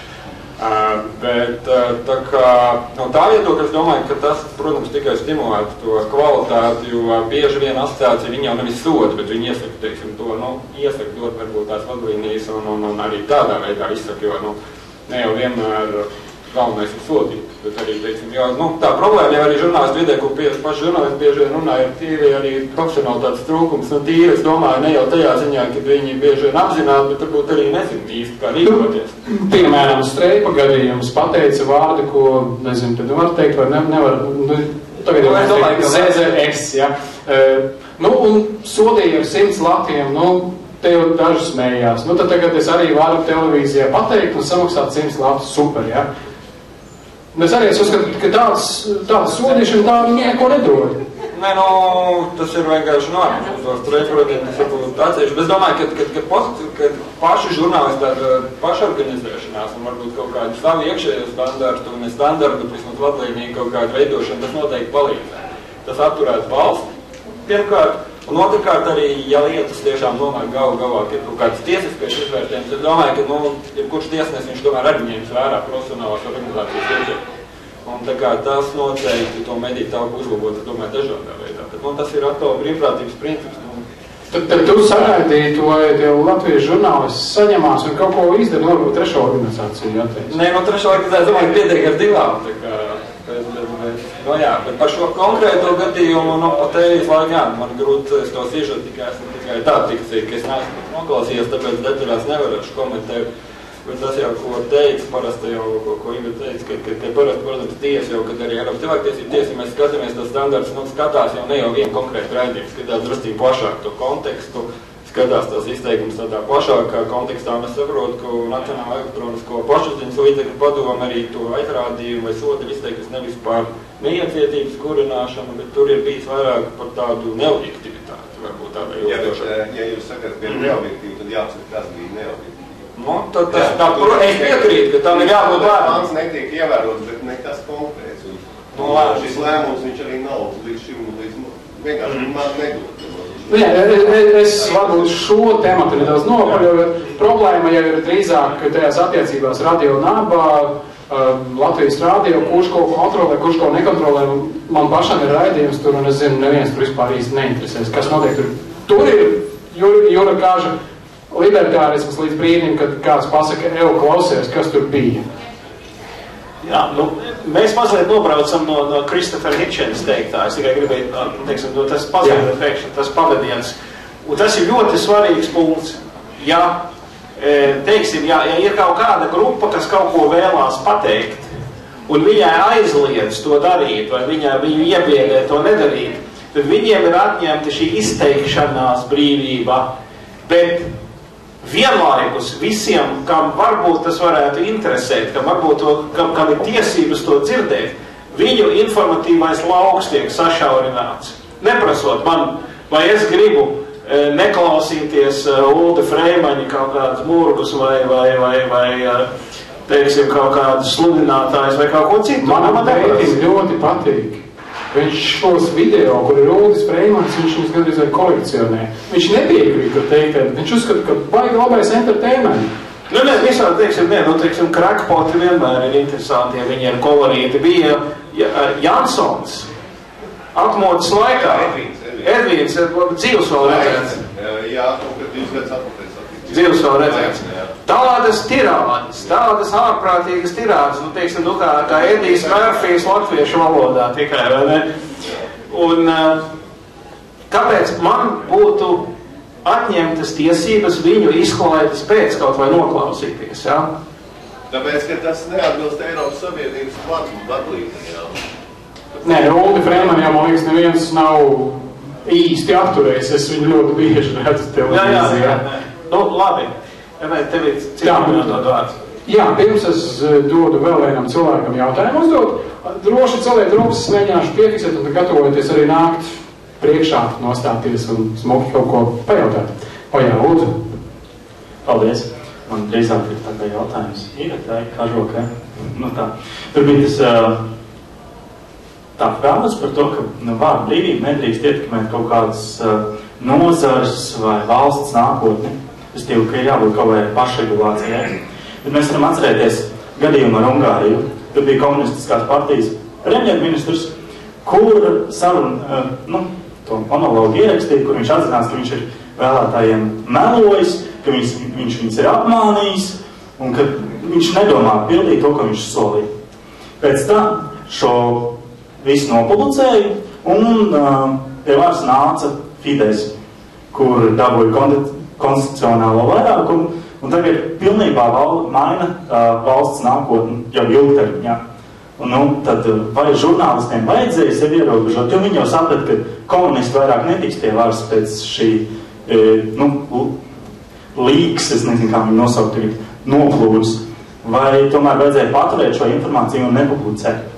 Uh, bet uh, tā kā no tā viedokļa es domāju, ka tas, protams, tikai stimulētu to kvalitāti, jo bieži vien asociācija viņi jau nevis soda, bet viņi iesaka, teiksim, to, nu, iesaka dot varbūt tās vadlīnijas un, un, un arī tādā veidā izsaka, jo, nu, ne jau vienmēr galvenais ir sodīt, bet arī, teiksim, jo, nu, tā problēma jau arī žurnālistu vidē, ko pie, paši žurnālisti bieži vien runā, ir tīri arī profesionālitātes trūkums, nu, tīri, es domāju, ne jau tajā ziņā, ka viņi bieži vien apzināti, bet varbūt arī nezin īsti, kā rīkoties. Piemēram, streipa gadījums pateica vārdu, ko, nezinu, tad var teikt, vai ne, nevar, nu, tagad jau es domāju, ka. ZZS, ja. Uh, nu, un sodīja ar simts latiem, nu, te jau daži smējās. Nu, tad tagad es arī varu televīzijā pateikt un samaksāt simts latus super, ja. Un es arī es uzskatu, ka tāds, tāds sodīšana tā neko nedod. Nē, nu, tas ir vienkārši no ārpuses. Tur ir atsevišķi. Bet es domāju, ka, ka, ka, pozitīvi, ka paši žurnālisti tāda pašorganizēšanās un varbūt kaut kādu savu iekšējo standartu un standartu, vismaz vadlīniju kaut kādu veidošanu, tas noteikti palīdzētu. Tas apturētu valsts pirmkārt. Un otrkārt arī, ja lietas tiešām nonāk galu galā, ir kaut kāds tiesiskais izvērtējums, tad domāju, ka, nu, jebkurš tiesnesis viņš tomēr arī ņems vērā profesionālās organizācijas ietekmi. Un tā kā tas noteikti to mediju tālāk uzlabot, domāju, dažādā veidā. Bet, nu, tas ir atkal brīvprātības princips. Nu, Tad, tad tu sagaidīji to, ja tie latviešu žurnālisti saņemās un kaut ko izdara, nu, varbūt trešo organizāciju jāteic. Nē, no trešā organizācija, domāju, pietiek ar divām. Tā kā, bet, bet, bet, no jā, bet par šo konkrēto gadījumu, nu, pat tērijas laikā, jā, man grūti es to sižu tikai, esmu tikai tā tikcīgi, ka es neesmu noklausījies, tāpēc detaļās nevarēšu komentēt. Bet tas jau, ko teica, parasti jau, ko, ko Inga teica, ka, ka, ka parasti, protams, tiesa jau, kad arī Eiropas cilvēktiesību tiesa, ja mēs skatāmies tos standartus, nu, skatās jau ne jau vienu konkrētu raidījumu, skatās drusciņ plašāk to kontekstu, skatās tos izteikumus tādā plašākā kontekstā, un es saprotu, ka Nacionāla elektronisko plašsaziņas līdzekļu padoma arī to aizrādījumu vai sodu izteikusi nevis par neiecietības kurināšanu, bet tur ir bijis vairāk par tādu neobjektivitāti, varbūt tādā Jā, bet, eh, ja jūs sakat, ka ir neobjektīvi, tad jāapsaka, kas bija neobjektīvi. Nu, tad tas, tā, pro, es piekrītu, ka tam ir jābūt vērtībām. Plāns netiek ievērots, bet nekas konkrēts. Un, Nu, labi. šis lēmums viņš arī nav līdz šim, līdz, vienkārši Mhm. man nedod. Jā, es, es varbūt šo tematu nedaudz nopaļoju, problēma jau ir drīzāk tajās attiecībās radio un abā, um, Latvijas radio, kurš ko kontrolē, kurš ko nekontrolē. Man pašam ir raidījums tur, un es zinu, neviens tur vispār īsti neinteresēs, kas notiek tur. Tur ir Jūra, kāža libertārisms līdz brīdim, kad kāds pasaka, evo klausies, kas tur bija. Jā, nu, mēs mazliet nobraucam no, no Kristofera Hitchens teiktā. Es tikai gribēju, teiksim, no tas pazudina pēkšņi, tas pavadiens. Un tas ir ļoti svarīgs punkts. Ja, teiksim, ja, ja ir kaut kāda grupa, kas kaut ko vēlās pateikt, un viņai aizliedz to darīt, vai viņai, viņu iebiedē to nedarīt, tad viņiem ir atņemta šī izteikšanās brīvība. Bet vienlaikus visiem, kam varbūt tas varētu interesēt, kam varbūt to, kam, kam ir tiesības to dzirdēt, viņu informatīvais lauks tiek sašaurināts. Neprasot man, vai es gribu e, neklausīties e, Ulda Freimaņa kaut kādus mūrgus vai, vai, vai, vai e, teiksim, kaut kādus sludinātājus vai kaut ko citu. Man tētim neprasa. ļoti patīk. Viņš šos video, kur ir Rūdis Freimans, viņš viņus gandrīz vai kolekcionē. Viņš nepiekrīt, ka teikt, viņš uzskata, ka baigi labais entertainment. Nu, nē, visādi, teiksim, nē, nu, teiksim, krakpoti vienmēr ir interesanti, ja viņi ir kolorīti. Bija ja, Jansons atmodas laikā. Edvīns, dzīves vēl redzēts. Jā, kaut kad divas gadus atpakaļ. Dzīves vēl redzēts. Jā. Tādas tirādes, tādas ārprātīgas tirādes, nu, teiksim, nu, kā, kā Edijs Mērfijs latviešu valodā tikai, vai ne? Un eh, kāpēc man būtu atņemtas tiesības viņu izklaides pēc kaut vai noklausīties, jā? Tāpēc, ka tas neatbilst Eiropas Savienības plānu vadlīnijām. Nē, Rūdi Freiman jau, man liekas, neviens nav īsti apturējis. Es viņu ļoti bieži redzu Jā, jā, jā, televīzijā. jā. Nu, labi. Ja vai tev ir cits Jā. minūtot vārds? Jā, pirms es eh, dodu vēl vienam cilvēkam jautājumu uzdot, droši celiet rokas, es mēģināšu piefiksēt un gatavoties arī nākt priekšā nostāties un smuki kaut ko pajautāt. O jā, lūdzu. Paldies. Man drīzāk ir tā kā jautājums. Ir tā, kā žokē. Nu tā. Tur bija tas uh, tā frāze par to, ka nu, vārdu brīvība nedrīkst ietekmēt kaut kādas uh, nozars vai valsts nākotni. Teiktu, ka ir jābūt kaut kādai pašregulācijai. Bet mēs varam atcerēties gadījumu ar Ungāriju. Tur bija komunistiskās partijas premjerministrs, kur sarunu, uh, nu, to monologu ierakstīja, kur viņš atzinās, ka viņš ir vēlētājiem melojis, ka viņš, viņš viņus ir apmānījis un ka viņš nedomā pildīt to, ko viņš solīja. Pēc tam šo visu nopublicēju un uh, pie varas nāca Fides, kur dabūja konstitucionālo vairākumu un tagad pilnībā val, maina uh, valsts nākotni jau ilgtermiņā. Un, nu, tad vai žurnālistiem vajadzēja sevi ierobežot, jo viņi jau saprata, ka komunisti vairāk netiks pie varas pēc šī e, nu, līks, es nezinu, kā viņu nosaukt tagad, noplūdes. Vai tomēr vajadzēja paturēt šo informāciju un nepublicēt?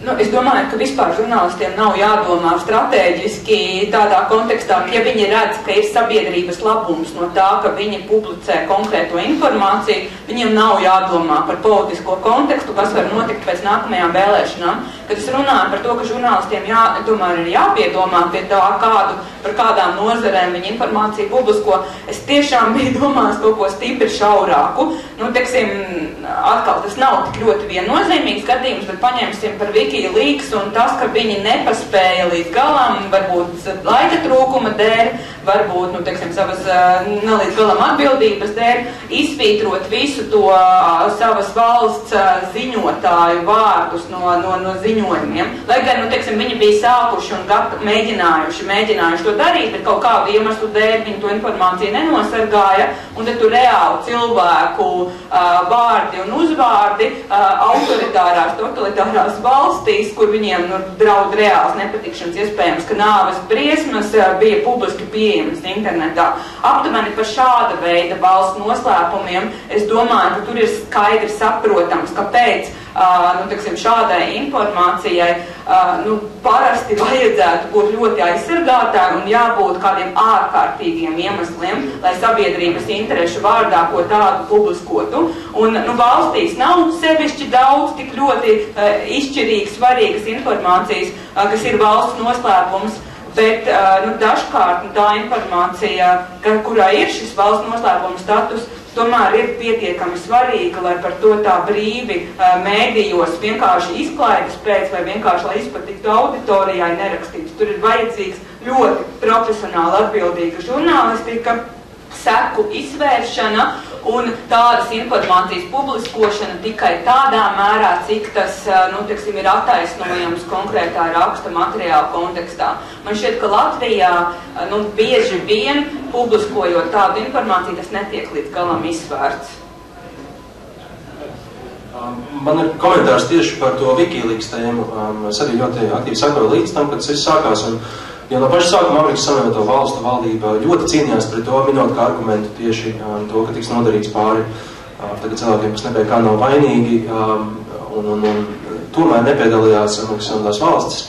Nu, es domāju, ka vispār žurnālistiem nav jādomā strateģiski tādā kontekstā, ka ja viņi redz, ka ir sabiedrības labums no tā, ka viņi publicē konkrēto informāciju, viņiem nav jādomā par politisko kontekstu, kas var notikt pēc nākamajām vēlēšanām. Kad es runāju par to, ka žurnālistiem jā, tomēr ir jāpiedomā pie tā, kādu, par kādām nozarēm viņi informāciju publisko, es tiešām biju domājis kaut ko stipri šaurāku. Nu, teiksim, atkal tas nav tik ļoti viennozīmīgs gadījums, bet paņemsim par Viki Wikileaks un tas, ka viņi nepaspēja līdz galam, varbūt laika trūkuma dēļ, varbūt, nu, teiksim, savas ne līdz galam atbildības dēļ, izsvītrot visu to savas valsts ziņotāju vārdus no, no, no ziņojumiem. Lai gan, nu, teiksim, viņi bija sākuši un gat, mēģinājuši, mēģinājuši to darīt, bet kaut kādu iemeslu dēļ viņi to informāciju nenosargāja, un tad tur reāli cilvēku uh, vārdi un uzvārdi uh, autoritārās, totalitārās valsts valstīs, kur viņiem nu, draud reāls nepatikšanas, iespējams, ka nāves briesmas bija publiski pieejamas internetā. Aptuveni par šāda veida valsts noslēpumiem es domāju, ka tur ir skaidri saprotams, kāpēc nu, teksim, šādai informācijai nu, parasti vajadzētu būt ļoti aizsargātai un jābūt kādiem ārkārtīgiem iemesliem, lai sabiedrības interešu vārdā ko tādu publiskotu. Un, nu, valstīs nav sevišķi daudz tik ļoti izšķirīgas, svarīgas informācijas, kas ir valsts noslēpums. Bet nu, dažkārt tā informācija, kurā ir šis valsts noslēpuma status, tomēr ir pietiekami svarīga, lai par to tā brīvi mēdījos vienkārši izklaides pēc vai vienkārši, lai izpatiktu auditorijai nerakstīts. Tur ir vajadzīgs ļoti profesionāli atbildīga žurnālistika, seku izvēršana un tādas informācijas publiskošana tikai tādā mērā, cik tas nu, teksim, ir attaisnojams konkrētā raksta materiāla kontekstā. Man šķiet, ka Latvijā nu, bieži vien publiskojot tādu informāciju, tas netiek līdz galam izsvērts. Man ir komentārs tieši par to Wikileaks tēmu. Es arī ļoti aktīvi sakoju līdz tam, kad tas sākās. Un Jo no paša sākuma Amerikas Savienoto Valstu valdība ļoti cīnījās pret to, minot kā argumentu tieši um, to, ka tiks nodarīts pāri uh, tagad cilvēkiem, kas nebija nav vainīgi, um, un, un, un tomēr nepiedalījās Amerikas Savienotās valstis.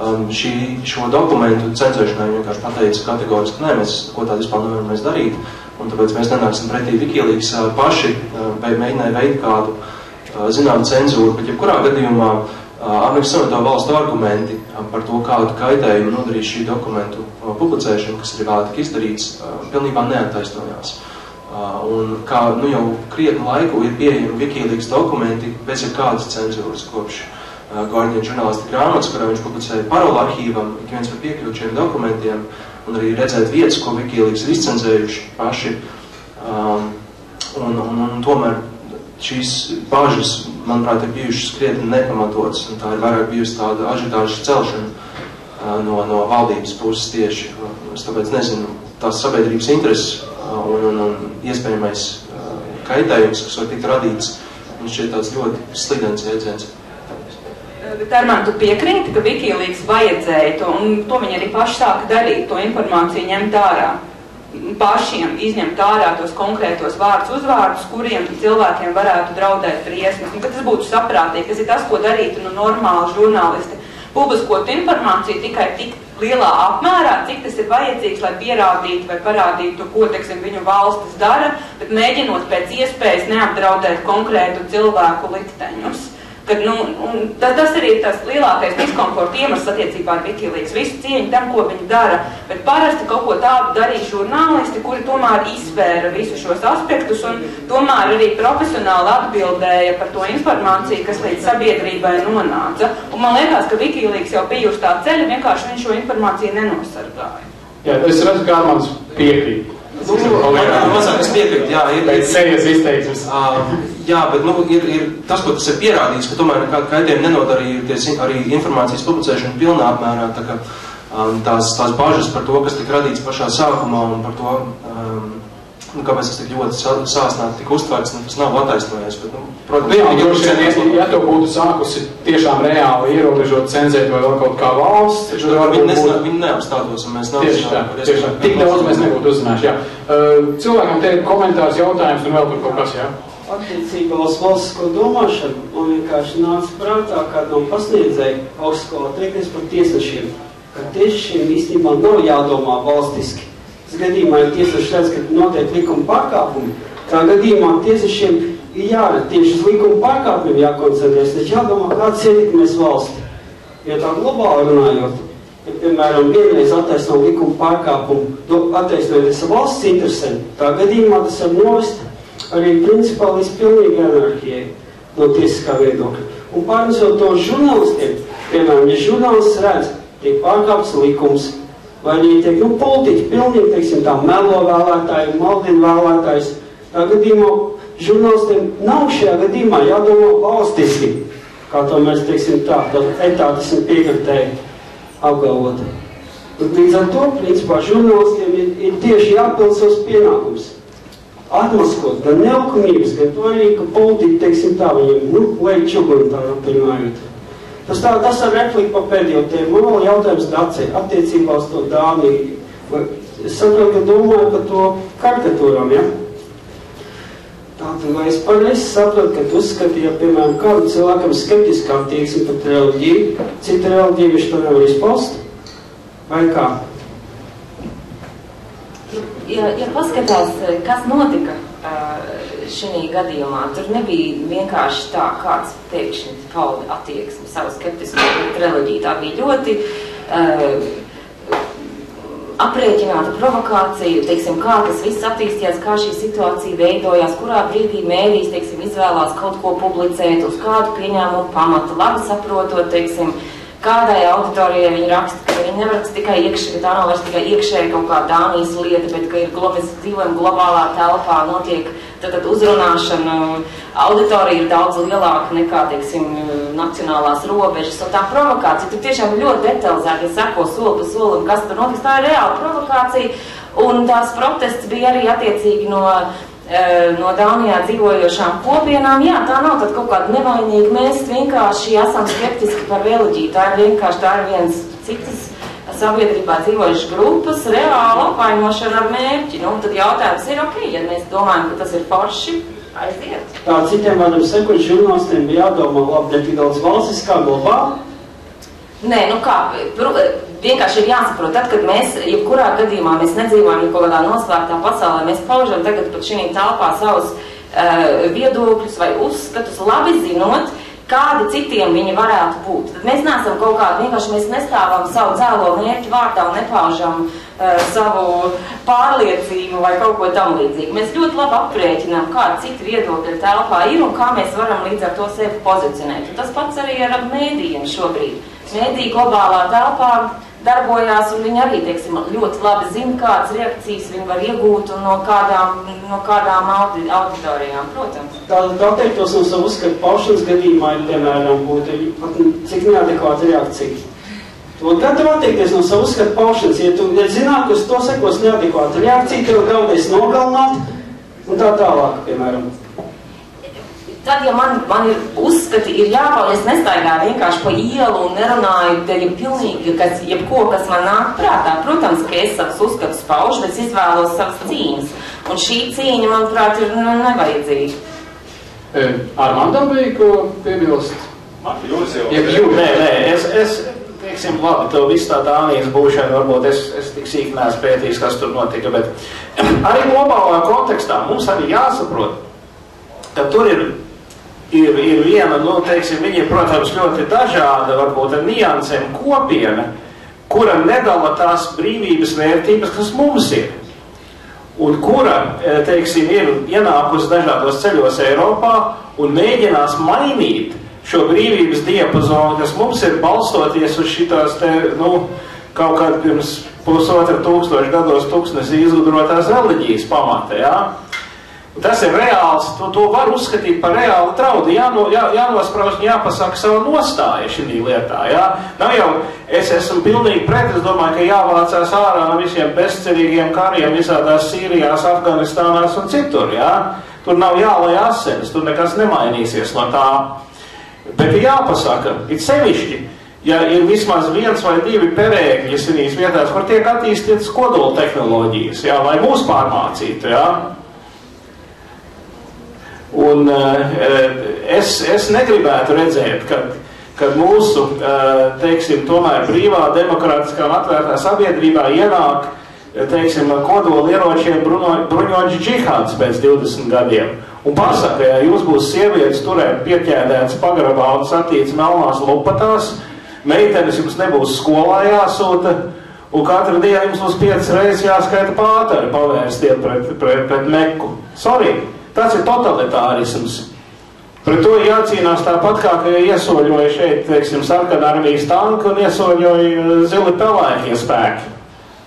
Um, šī, šo dokumentu cenzēšanai vienkārši pateica kategoriski, nē, mēs ko tādu vispār nevaram darīt, un tāpēc mēs nenāksim pretī Wikileaks uh, paši, uh, mēģināja veikt kādu uh, zinām cenzūru, bet jebkurā gadījumā uh, Amerikas Savienoto valstu argumenti par to, kādu kaitējumu nodarīs šī dokumentu publicēšana, kas arī vēl tika izdarīts, pilnībā neattaisnojās. Un kā nu, jau krietnu laiku ir pieejami Wikileaks dokumenti bez jebkādas cenzūras kopš Guardian žurnālisti grāmatas, kurā viņš publicēja parola arhīvam, ik viens var piekļūt šiem dokumentiem un arī redzēt vietas, ko Wikileaks ir izcenzējuši paši. Um, un, un, un tomēr šīs bažas, manuprāt, ir bijušas krietni nepamatotas, tā ir vairāk bijusi tāda ažitāžas celšana no, no valdības puses tieši. Es tāpēc nezinu tās sabiedrības intereses un, un, un iespējamais kaitējums, kas var tikt radīts, viņš šķiet tāds ļoti slidens jēdziens. Bet Armān, tu piekrīti, ka Wikileaks vajadzēja to, un to viņi arī paši sāka darīt, to informāciju ņemt ārā pašiem izņemt ārā tos konkrētos vārdus, uzvārdus, kuriem cilvēkiem varētu draudēt briesmas. Un, tas būtu saprātīgi, tas ir tas, ko darītu nu, normāli žurnālisti. Publiskot informāciju tikai tik lielā apmērā, cik tas ir vajadzīgs, lai pierādītu vai parādītu, ko, teiksim, viņu valstis dara, bet mēģinot pēc iespējas neapdraudēt konkrētu cilvēku likteņus. Kad, nu, tas, tas arī ir tas lielākais diskomforta iemesls attiecībā ar Wikileaks. Visu cieņu tam, ko viņi dara, bet parasti kaut ko tādu darīja žurnālisti, kuri tomēr izsvēra visus šos aspektus un tomēr arī profesionāli atbildēja par to informāciju, kas līdz sabiedrībai nonāca. Un man liekas, ka Wikileaks jau bija uz tā ceļa, vienkārši viņš šo informāciju nenosargāja. Jā, es redzu, kā Armands piekrīt. Nu, man mazāk es piekrītu, jā, ir. Pēc sejas izteiksmes. Uh, jā, bet, nu, ir, ir tas, ko tas ir pierādījis, ka tomēr nekāda kaitējuma nenodarīja tie arī informācijas publicēšana pilnā apmērā, tā ka um, tās, tās bažas par to, kas tika radīts pašā sākumā un par to, um, nu, kāpēc tas tik ļoti sāsnāt, tik uztvērts, nu, tas nav attaisnojies. Bet, nu, protams, jā, droši vien, ja, ja to būtu sākusi tiešām reāli ierobežot, cenzēt vai vēl kaut kā valsts, tad viņi, būt... Nezin, viņi neapstātos, un mēs nav tieši tā, tieši tā. Tik daudz mēs nebūtu uzzinājuši, jā. Cilvēkam te ir komentārs, jautājums un vēl tur kaut kas, jā. Attiecībā uz valstisko domāšanu, man vienkārši nāca prātā, kā no pasniedzēja augstskolā teikties par tiesnešiem, ka tiešiem īstenībā nav jādomā valstiski gadījumā, ja tiesneši redz, ka notiek likuma pārkāpumi, tā gadījumā tiesnešiem ir jāredz tieši uz likuma pārkāpumiem jākoncentrēs, taču jādomā, kāds ietekmēs valsti. Jo tā globāli runājot, ja, piemēram, vienreiz attaisno likuma pārkāpumu, attaisnojoties valsts interesēm, tā gadījumā tas var novest arī principā līdz pilnīgi anarhijai no tiesiskā viedokļa. Un pārnesot to žurnālistiem, piemēram, ja žurnālists redz, tiek pārkāpts likums, vai viņi tiek, nu, politiķi pilnīgi, teiksim, tā melo vēlētāji, maldina vēlētājs. Tā gadījumā žurnālistiem nav šajā gadījumā jādomā valstiski, kā to mēs, teiksim, tā, tā etātismu piekritēji apgalvot. Līdz ar to, principā, žurnālistiem ir, ir tieši jāpild savus pienākumus. Atmaskot gan neukumības, gan to arī, ka politiķi, teiksim tā, viņiem, nu, lai čuguru tā runājot. Tas, tā, tas ir replika pa pēdējo tēmu. Man vēl jautājums Dacei attiecībā uz to Dāniju. Es saprotu, ka domāju par to karikatūram, ja? Tātad, vai es pareizi saprotu, ka tu uzskati, ja, piemēram, kādu cilvēkam skeptiski attieksmi pret reliģiju, citu reliģiju viņš to nevar izpaust? Vai kā? Ja, ja paskatās, kas notika šī gadījumā. Tur nebija vienkārši tā, kāds pēkšņi pauda attieksmi, savu skeptismu pret reliģiju. Tā bija ļoti uh, aprēķināta provokācija, teiksim, kā tas viss attīstījās, kā šī situācija veidojās, kurā brīdī mēdīs, teiksim, izvēlās kaut ko publicēt, uz kādu pieņēmumu pamatu, labi saprotot, teiksim, kādai auditorijai viņi raksta, ka viņi neraksta tikai iekšēji, ka tā nav vairs tikai iekšēji kaut kā Dānijas lieta, bet ka ir globālā telpā, notiek tad uzrunāšana, auditorija ir daudz lielāka nekā, teiksim, nacionālās robežas, un tā provokācija tur tiešām ļoti detalizēti, ja seko soli pa solim, kas tur notiks, tā ir reāla provokācija, un tās protests bija arī attiecīgi no Eh, no Dānijā dzīvojošām kopienām, jā, tā nav kaut kāda nevainīga. Mēs vienkārši esam skeptiski par reliģiju. Tā ir vienkārši tā ir viens citas sabiedrībā dzīvojušas grupas reāla apvainošana ar mērķi. Nu, tad jautājums ir, ok, ja mēs domājam, ka tas ir forši, aiziet. Tā citiem vārdiem sekot, žurnālistiem bija jādomā labi ne tik daudz valstis kā globāli. Nē, nu kā, vienkārši ir jāsaprot, tad, kad mēs, jebkurā gadījumā mēs nedzīvojam kaut kādā noslēgtā pasaulē, mēs paužam tagad pat šī telpā savus uh, viedokļus vai uzskatus, labi zinot, kādi citiem viņi varētu būt. Tad mēs neesam kaut kādi, vienkārši mēs nestāvam savu cēlo mērķu vārdā un nepaužam uh, savu pārliecību vai kaut ko tam līdzīgu. Mēs ļoti labi aprēķinām, kādi citi viedokļi telpā ir un kā mēs varam līdz ar to sevi pozicionēt. Un tas pats arī ar mēdījiem šobrīd. Mēdī globālā telpā darbojās, un viņi arī, teiksim, ļoti labi zina, kādas reakcijas viņi var iegūt un no kādām, no kādām audi, auditorijām, protams. Tātad atteiktos no savu uzskatu paušanas gadījumā, piemēram, būtu pat cik neadekvāta reakcija. Tu gatavi atteikties no savu uzskatu paušanas, ja tu ja zināt, ka uz to sekos neadekvāta reakcija, tev draudēs nogalināt un tā tālāk, piemēram. Tad, ja man, man ir uzskati, ir jāpauž, es nestaigāju vienkārši pa ielu un nerunāju te jau pilnīgi, kas, jebko, kas man nāk prātā. Protams, ka es savus uzskatus paužu, bet es izvēlos savas cīņas. Un šī cīņa, manuprāt, ir nu, nevajadzīga. E, Ar Mandam bija ko piebilst? Man jūs jau. Ja, jūs. Nē, nē, es, es teiksim, labi, to visu tā Dānijas būšana, varbūt es, es tik sīk neesmu pētījis, kas tur notika, bet arī globālā kontekstā mums arī jāsaprot, ka tur ir, ir, ir viena, nu, teiksim, viņi protams, ļoti dažāda, varbūt ar niansēm kopiena, kura nedala tās brīvības vērtības, kas mums ir un kura, teiksim, ir ienākusi dažādos ceļos Eiropā un mēģinās mainīt šo brīvības diapazonu, kas mums ir balstoties uz šitās te, nu, kaut kādā pirms pusotra tūkstoša gados tūkstnesī izgudrotās reliģijas pamata, jā. Tas ir reāls, to, to var uzskatīt par reālu traudu, jāno, jā, jānosprauž un jāpasaka savu nostāju šī lietā, jā. Nav jau, es esmu pilnīgi pret, es domāju, ka jāvācās ārā no visiem bezcerīgiem kariem visādās Sīrijās, Afganistānās un citur, jā. Tur nav jālai asins, tur nekas nemainīsies no tā. Bet ir jāpasaka, it sevišķi, ja ir vismaz viens vai divi perēkļi šīs vietās, kur tiek attīstītas kodola tehnoloģijas, jā, lai mūs pārmācītu, jā. Un es, es negribētu redzēt, ka, kad mūsu, teiksim, tomēr brīvā, demokrātiskā atvērtā sabiedrībā ienāk, teiksim, kodola ieročiem bruņoģi džihāds pēc 20 gadiem. Un pasaka, ja jūs būs sievietes turēt pieķēdētas pagrabā un satīts melnās lupatās, meitenes jums nebūs skolā jāsūta, un katru dienu jums būs piecas reizes jāskaita pāteri pavērstiet pret, pret, pret meku. Sorry! Tas ir totalitārisms. Pret to jācīnās tāpat kā, ka iesoļoja šeit, teiksim, sarkanarmijas tanku un iesoļoja zili pelēkie spēki.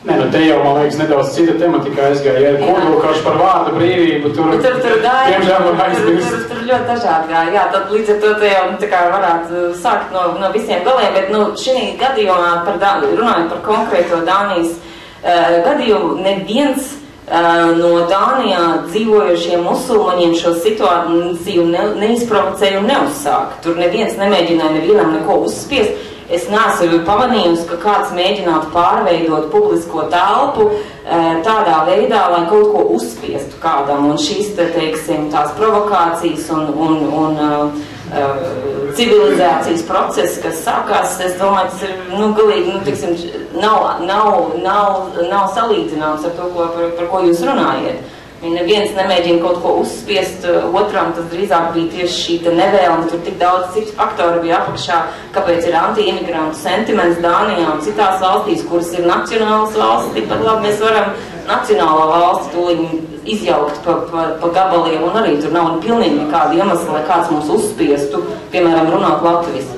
Nē, nu te jau, man liekas, nedaudz cita tematika aizgāja. Ja ir kodolkarš par vārdu brīvību, tur, tur, tur gāja, diemžēl aizmirst. Tur, tur, tur ļoti dažādi gāja. Jā, tad līdz ar to te jau, nu, tā kā varētu sākt no, no visiem galiem, bet, nu, šī gadījumā par, runājot par konkrēto Dānijas uh, gadījumu, neviens no Dānijā dzīvojošiem musulmaņiem šo situāciju ne, neizprovocēja un neuzsāka. Tur neviens nemēģināja nevienam neko uzspiest. Es neesmu pamanījusi, ka kāds mēģinātu pārveidot publisko telpu tādā veidā, lai kaut ko uzspiestu kādam. Un šīs, te, teiksim, tās provokācijas un, un, un civilizācijas process, kas sākās, es domāju, tas ir, nu, galīgi, nu, tiksim, nav, nav, nav, nav salīdzināms ar to, ko, par, par ko jūs runājat. Neviens nemēģina kaut ko uzspiest otram, tas drīzāk bija tieši šī nevēlme, tur tik daudz citu faktoru bija apakšā, kāpēc ir anti-imigrantu sentiments Dānijā un citās valstīs, kuras ir nacionālas valsts, tikpat labi mēs varam nacionālo valsti tūlīt izjaukt pa, pa, pa gabaliem, un arī tur nav pilnīgi nekāda iemesla, lai kāds mums uzspiestu, piemēram, runāt latvijas.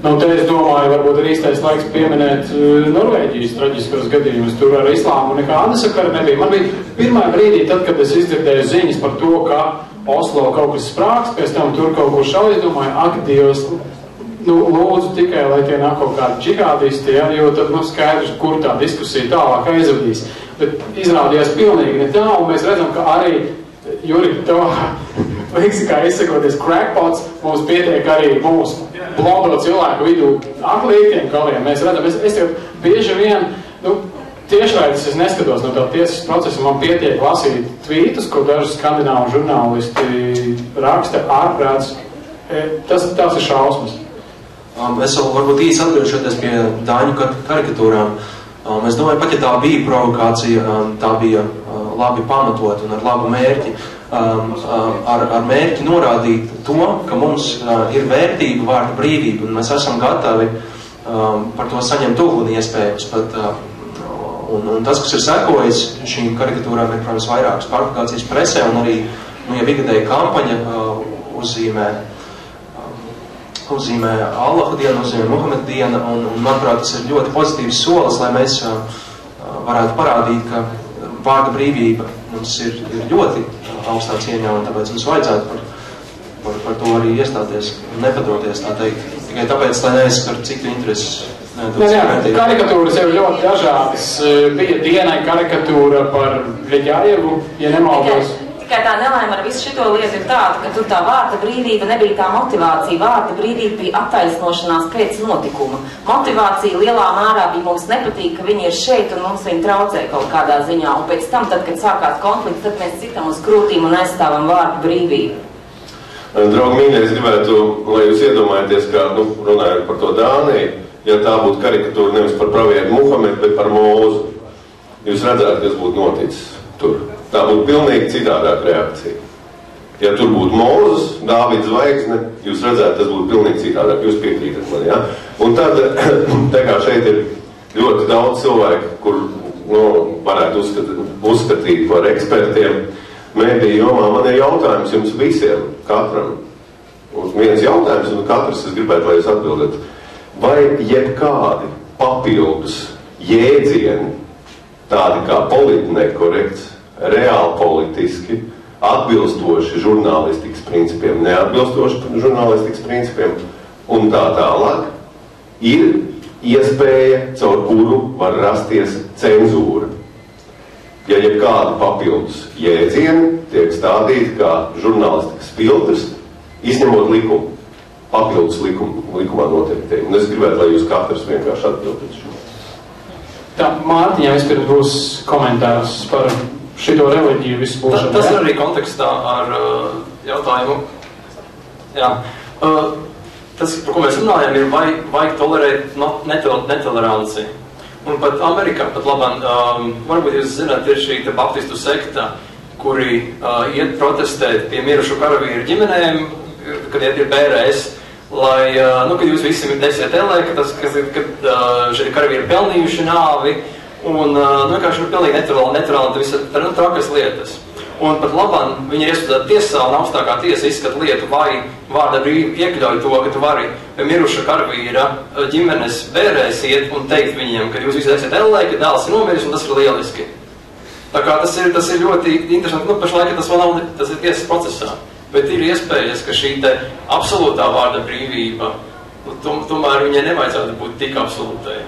Nu, te es domāju, varbūt ir īstais laiks pieminēt uh, Norvēģijas traģiskos gadījumus. Tur ar islāmu nekāda sakara nebija. Man bija pirmā brīdī, tad, kad es izdzirdēju ziņas par to, ka Oslo kaut kas sprāks, pēc tam tur kaut ko šauj, es domāju, ak, Dievs, nu, lūdzu tikai, lai tie nāk kaut kādi džihādisti, ja, jo tad, nu, skaidrs, kur tā diskusija tālāk aizvadīs. Bet izrādījās pilnīgi ne tā, un mēs redzam, ka arī Juri, to leksikā izsakoties crackpots, mums pietiek arī mūsu blondo cilvēku vidū aklītiem galiem. Mēs redzam, es, es jau bieži vien, nu, tiešraides es neskatos no tā tiesas procesa, man pietiek lasīt tvītus, ko daži skandināvu žurnālisti raksta ārprāts. E, tas, tas ir šausmas. Um, es vēl varbūt īsi atgriežoties pie Dāņu karikatūrām. Um, es domāju, pat ja tā bija provokācija, um, tā bija uh, labi pamatot un ar labu mērķi. Um, uh, ar, ar mērķi norādīt to, ka mums uh, ir vērtība vārda brīvība un mēs esam gatavi um, par to saņemt uguni iespējams. Pat, uh, un, un tas, kas ir sekojis šīm karikatūrām, ir, protams, vairākas provokācijas presē un arī, nu, ja ikgadēja kampaņa uh, uzzīmē Allaha dienu, uzzīmē Muhameda dienu, un, un, manuprāt, tas ir ļoti pozitīvs solis, lai mēs uh, varētu parādīt, ka vārda brīvība mums ir, ir ļoti augstā cieņā, un tāpēc mums vajadzētu par, par, par to arī iestāties un nepadoties, tā teikt, tikai tāpēc, lai neaizskar citu intereses. Nē, jā, karikatūras jau ļoti dažādas. Bija dienai karikatūra par Ļeģājevu, ja nemaldos. Tikai tā nelaime ar visu šo lietu ir tāda, ka tur tā vārta brīvība nebija tā motivācija. Vārta brīvība bija attaisnošanās pēc notikuma. Motivācija lielā mērā bija mums nepatīk, ka viņi ir šeit un mums viņi traucē kaut kādā ziņā. Un pēc tam, tad, kad sākās konflikts, tad mēs citam uz krūtīm un aizstāvam vārta brīvību. Draugi, mīļie, es gribētu, lai jūs iedomājaties, kā, nu, runājot par to Dāniju, ja tā būtu karikatūra nevis par pravietu Muhamedu, bet par mūzu. Jūs redzētu, kas būtu noticis tur. Tā būtu pilnīgi citādāka reakcija. Ja tur būtu mūzes, Dāvids Zvaigzne, jūs redzētu, tas būtu pilnīgi citādāk. Jūs piekrītat man, ja? Un tad, tā kā šeit ir ļoti daudz cilvēku, kur nu, varētu uzskatīt, uzskatīt par ekspertiem, mēdīju jomā, man ir jautājums jums visiem, katram. Un viens jautājums, un katrs es gribētu, lai jūs atbildat. Vai jebkādi papildus jēdzieni, tādi kā politnekorekts, reāli politiski, atbilstoši žurnālistikas principiem, neatbilstoši žurnālistikas principiem un tā tālāk, ir iespēja, caur kuru var rasties cenzūra. Ja jebkādi papildus jēdzieni tiek stādīti kā žurnālistikas filtrs, izņemot likumu, papildus likumu, likumā noteikti. Un es gribētu, lai jūs katrs vienkārši atbildat šo. Tā, Mārtiņā vispirms būs komentārs par šito reliģiju būšanu. Tas, ir arī kontekstā ar uh, jautājumu. Jā. Uh, tas, par ko mēs runājam, ir vai vajag tolerēt no, netol, netoleranci. Un pat Amerikā, pat labāk, um, varbūt jūs zināt, ir šī baptistu sekta, kuri uh, iet protestēt pie mirušu karavīru ģimenēm, kad iet ir BRS, lai, uh, nu, kad jūs visi nesiet elē, ka tas, kad, kad uh, šie karavīri pelnījuši nāvi, un nu, vienkārši ir pilnīgi neturāli, neturāli, nu, trakas lietas. Un pat labāk viņi ir iesūtīti tiesā, un augstākā tiesa izskata lietu, vai vārda brīvi iekļauj to, ka tu vari miruša karavīra ģimenes bērēs iet un teikt viņiem, ka jūs visi esat ellē, ka dēls ir nomiris, un tas ir lieliski. Tā kā tas ir, tas ir ļoti interesanti, nu, pašlaik tas vēl nav, tas ir tiesas procesā, bet ir iespējas, ka šī te absolūtā vārda brīvība, nu, tom, tomēr viņai nevajadzētu būt tik absolūtai.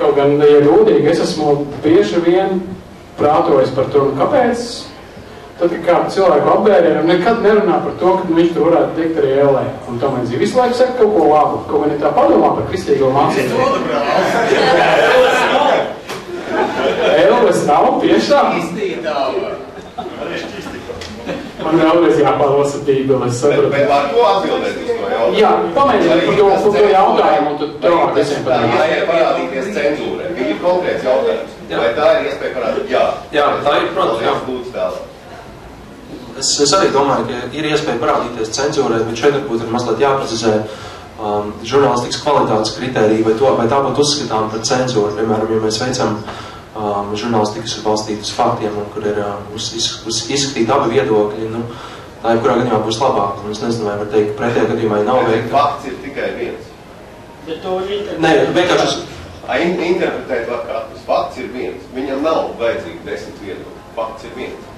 Kaut gan, ja godīgi, es esmu bieži vien prātojis par to, nu, kāpēc tad, kad kādu cilvēku apbērienam nekad nerunā par to, ka viņš tur varētu teikt arī ēlē. Un tomēr dzīvi visu laiku saka kaut ko labu, kaut gan ir tā padomā par kristīgo mācību. Ēles nav tiešām. Man vēlreiz jāpārlasa Bībele, es saprotu. Bet, bet ar ko atbildēt uz to jautājumu? Jā, pamēģiniet par to, par to jautājumu, un tad tālāk visiem Tā padarīt. ir parādīties cenzūrē. Viņa ir konkrēts jautājums. Vai tā ir iespēja parādīt? Jā. Jā, tā ir, protams, jā. Lūdzu tālāk. Es, es arī domāju, ka ir iespēja parādīties cenzūrē, bet šeit varbūt ir mazliet jāprecizē um, žurnālistikas kvalitātes kritērija, vai, to, vai tā būtu uzskatām par cenzūru. Piemēram, ja mēs veicam um, žurnālistikas balstīt uz faktiem, un kur ir um, uz, iz, uz izskatīt abi viedokļi, nu, tā jebkurā gadījumā būs labāk. Un es nezinu, vai var teikt, pretējā gadījumā nav veikta. Fakts ir tikai viens. Bet to viņi Nē, vienkārši In, interpretēt var katrs. Fakts ir viens. Viņam nav vajadzīgi desmit viedokļi. Fakts ir viens.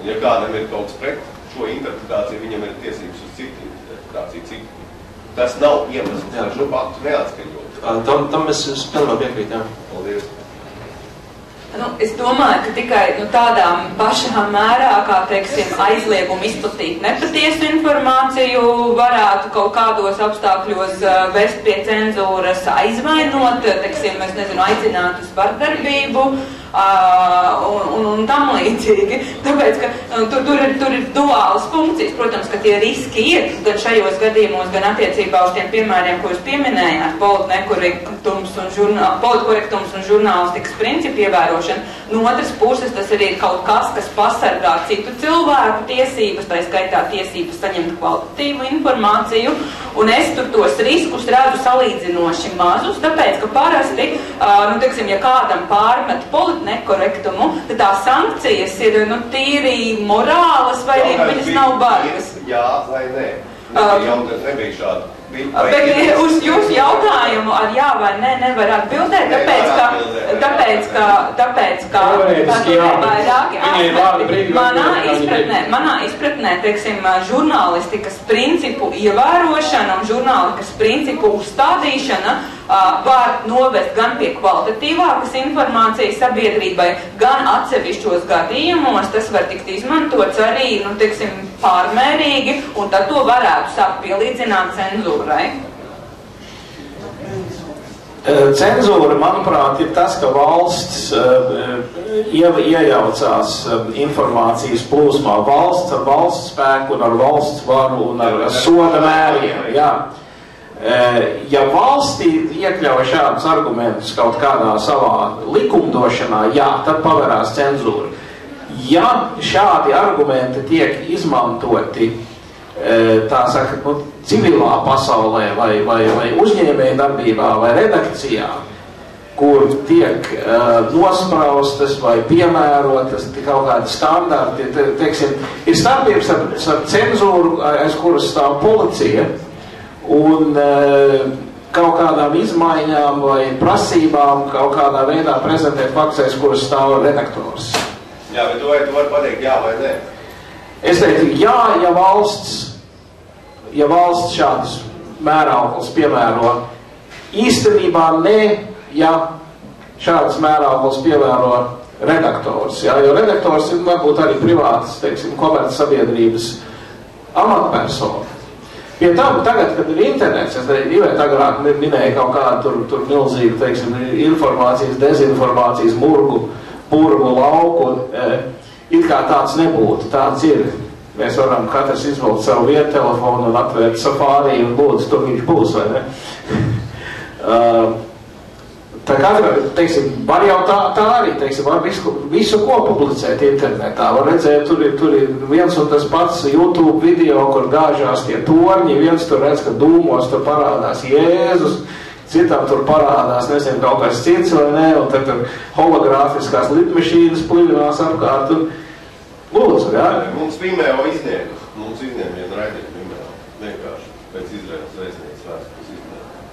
Un ja kādam ir kaut kas pret šo interpretāciju, viņam ir tiesības uz citu interpretāciju. Citu. Tas nav iemesls, lai šo faktu neatskaņot. tam, tam es, es pilnībā piekrītu. Jā. Paldies. Nu, es domāju, ka tikai nu, tādā pašā mērā, kā teiksim, aizliegumu izplatīt nepatiesu informāciju, varētu kaut kādos apstākļos uh, vest pie cenzūras, aizvainot, teiksim, nezinu, aicināt uz vardarbību. uh, un, un, un tam līdzīgi. Tāpēc, ka uh, tur, tur, ir, tur ir duālas funkcijas. Protams, ka tie riski ir gan šajos gadījumos, gan attiecībā uz tiem piemēriem, ko jūs pieminējāt, politkorektums un, žurnā, politkorektums un žurnālistikas principu ievērošana. No otras puses, tas arī ir kaut kas, kas pasargā citu cilvēku tiesības, tā skaitā tiesības saņemt kvalitatīvu informāciju. Un es tur tos riskus redzu salīdzinoši mazus, tāpēc, ka parasti, uh, nu, teiksim, ja kādam pārmet politnekorektumu, tad tā sankcijas ir, nu, tīri morālas vai arī viņas nav bargas. Jā vai nē? Uh, Nebija jautājums, nebija. Bija- vai Bet ir- uz jūsu jautājumu ar jā vai nē nevar atbildēt, tāpēc, ka, tāpēc, ka, tāpēc, ka vairāki brīvība manā izpratnē, manā izpratnē, teiksim, žurnālistikas principu ievērošana un žurnālistikas principu uzstādīšana uh, var novest gan pie kvalitatīvākas informācijas sabiedrībai, gan atsevišķos gadījumos tas var tikt izmantots arī, nu, teiksim, pārmērīgi, un tad to varētu sākt pielīdzināt cenzūrai. Cenzūra, manuprāt, ir tas, ka valsts ie, iejaucās informācijas plūsmā. Valsts ar valsts spēku un ar valsts varu un ar soda mēriem. Jā. Ja valstī iekļauj šādus argumentus kaut kādā savā likumdošanā, jā, tad pavērās cenzūra. Ja šādi argumenti tiek izmantoti tā saka, nu, civilā pasaulē vai, vai, vai uzņēmēja darbībā vai redakcijā, kur tiek uh, nospraustas vai piemērotas kaut kādi standarti, te, teiksim, ir starpības ar, ar cenzūru, aiz kuras stāv policija, un uh, kaut kādām izmaiņām vai prasībām kaut kādā veidā prezentēt faktus, aiz kuras stāv redaktors. Jā, bet vai tu vari pateikt jā vai nē? Es teiktu, jā, ja valsts, ja valsts šādus mērauklis piemēro, īstenībā ne, ja šādas mērauklis piemēro redaktors, jā, jo redaktors ir varbūt arī privātas, teiksim, komerc sabiedrības amatpersona. Pie tam tagad, kad ir internets, es Ivēt agrāk minēju kaut kādu tur, tur milzīgu, teiksim, informācijas, dezinformācijas murgu, burgu lauku, e, it kā tāds nebūtu, tāds ir. Mēs varam katrs izvilkt savu vietu telefonu un atvērt safārī un lūdzu, tur viņš būs, vai ne? uh, Tā katra, teiksim, var jau tā, tā arī, teiksim, var visu, visu ko publicēt internetā. Var redzēt, tur ir, tur ir viens un tas pats YouTube video, kur gāžās tie torņi, viens tur redz, ka dūmos tur parādās Jēzus, citam tur parādās, nezinu, kaut kas cits vai ne, un tad tur hologrāfiskās lidmašīnas plivinās apkārt. Un, lūdzu, jā. Mums Vimeo izņēma, mums izņēma vienu raidījumu Vimeo, vienkārši pēc Izraels vēstnieks vēstures izņēma.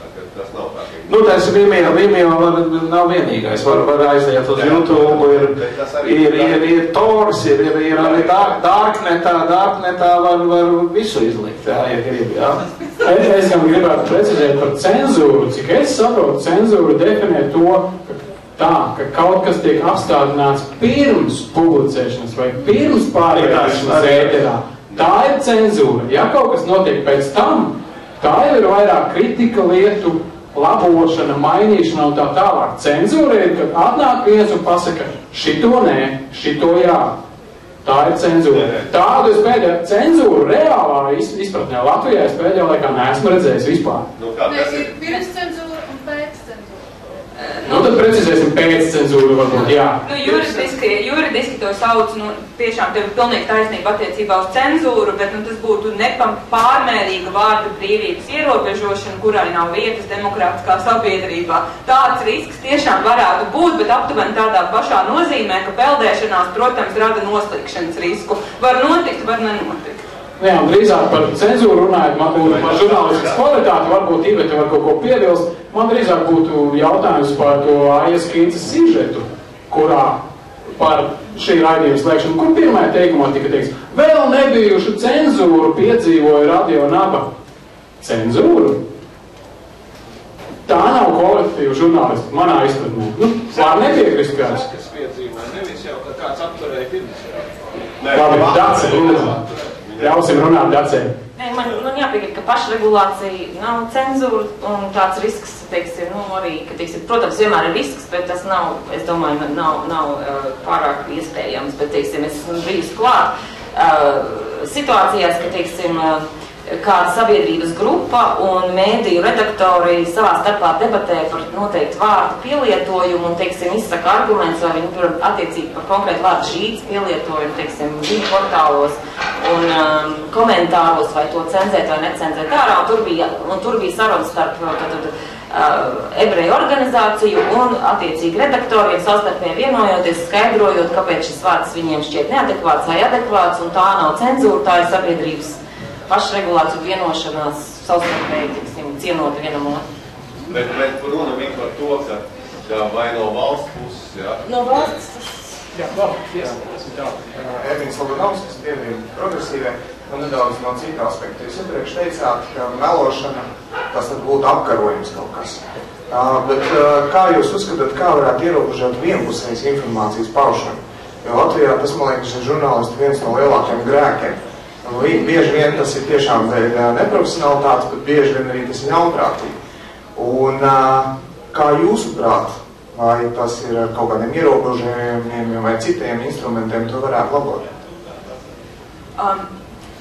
Tā ka tas nav tā, ka... Nu, tas Vimeo, Vimeo var, nav vienīgais, var, var aiziet uz YouTube, ir, ir, ir, ir Tors, ir, ir, ir arī dark, Darknetā, Darknetā var, var visu izlikt, jā, ja grib, jā. Es, es gan gribētu precizēt par cenzūru, cik es saprotu, cenzūra definē to, ka tā, ka kaut kas tiek apstādināts pirms publicēšanas vai pirms pārvēršanas ēterā. Tā ir cenzūra. Ja kaut kas notiek pēc tam, tā jau ir vairāk kritika lietu, labošana, mainīšana un tā tālāk. Cenzūra ir, kad atnāk viens un pasaka, šito nē, šito jā. Tā ir cenzūra. Tādu es pēdējā cenzūru reālā izpratnē Latvijā es pēdējā laikā neesmu redzējis vispār. Nu, kā, Nē, ir pirms cenzūra. Nu, tad precizēsim pēc cenzūru varbūt, jā. Nu, juridiski, juridiski to sauc, nu, tiešām tev ir pilnīgi taisnība attiecībā uz cenzūru, bet nu, tas būtu nepārmērīga vārda brīvības ierobežošana, kurai nav vietas demokrātiskā sabiedrībā. Tāds risks tiešām varētu būt, bet aptuveni tādā pašā nozīmē, ka peldēšanās, protams, rada noslīkšanas risku. Var notikt, var nenotikt. Jā, un drīzāk par cenzūru runājot, man būtu par žurnālistikas kvalitāti, varbūt Iveta var kaut ko piebilst. Man drīzāk būtu jautājums par to Aijas Kīncas sižetu, kurā par šī raidījuma slēgšanu, kur pirmajā teikumā tika teikts, vēl nebijušu cenzūru piedzīvoja radio naba. Cenzūru? Tā nav kolektīva žurnālistika, manā izpratnē. Nu, var nepiekrist kāds. Kas piedzīvoja, nevis jau, ka kāds apturēja pirms. Labi, Dace, lūdzu. Ļausim runāt Dacē. Nē, man, man jāpiekrīt, ka pašregulācija nav cenzūra un tāds risks, teiksim, nu, arī, ka, teiksim, protams, vienmēr ir risks, bet tas nav, es domāju, nav, nav uh, pārāk iespējams, bet, teiksim, es esmu bijis klāt uh, situācijās, ka, teiksim, uh, kāda sabiedrības grupa un mēdīju redaktori savā starpā debatē par noteiktu vārdu pielietojumu un, teiksim, izsaka arguments, vai viņi attiecīgi par konkrētu vārdu šīts pielietojumu, teiksim, ziņu portālos un um, komentāros, vai to cenzēt vai necenzēt ārā, un tur bija, un tur bija sarunas starp tad, tad, uh, ebreju organizāciju un attiecīgi redaktoriem savstarpēji vienojoties, skaidrojot, kāpēc šis vārds viņiem šķiet neadekvāts vai adekvāts, un tā nav cenzūra, tā ir sabiedrības pašregulācija vienošanās savstarpēji, cienot vienam otru. Bet, bet runa bija par to, ka, ka vai no valsts puses, jā? No valsts tas... Jā, labi, tā. Ervins Loganovskis, pievien progresīvē, un nedaudz no cita aspekta. Jūs iepriekš teicāt, ka melošana, tas tad būtu apkarojums kaut kas. Uh, bet uh, kā jūs uzskatāt, kā varētu ierobežot vienpusējas informācijas paušanu? Jo Latvijā tas, man liekas, ir žurnālisti viens no lielākajiem grēkiem. Un bieži vien tas ir tiešām dēļ neprofesionalitātes, bet bieži vien arī tas ir ļaunprātīgi. Un kā jūsuprāt, vai tas ir ar kaut kādiem ierobežojumiem vai citiem instrumentiem, to varētu labot? Um,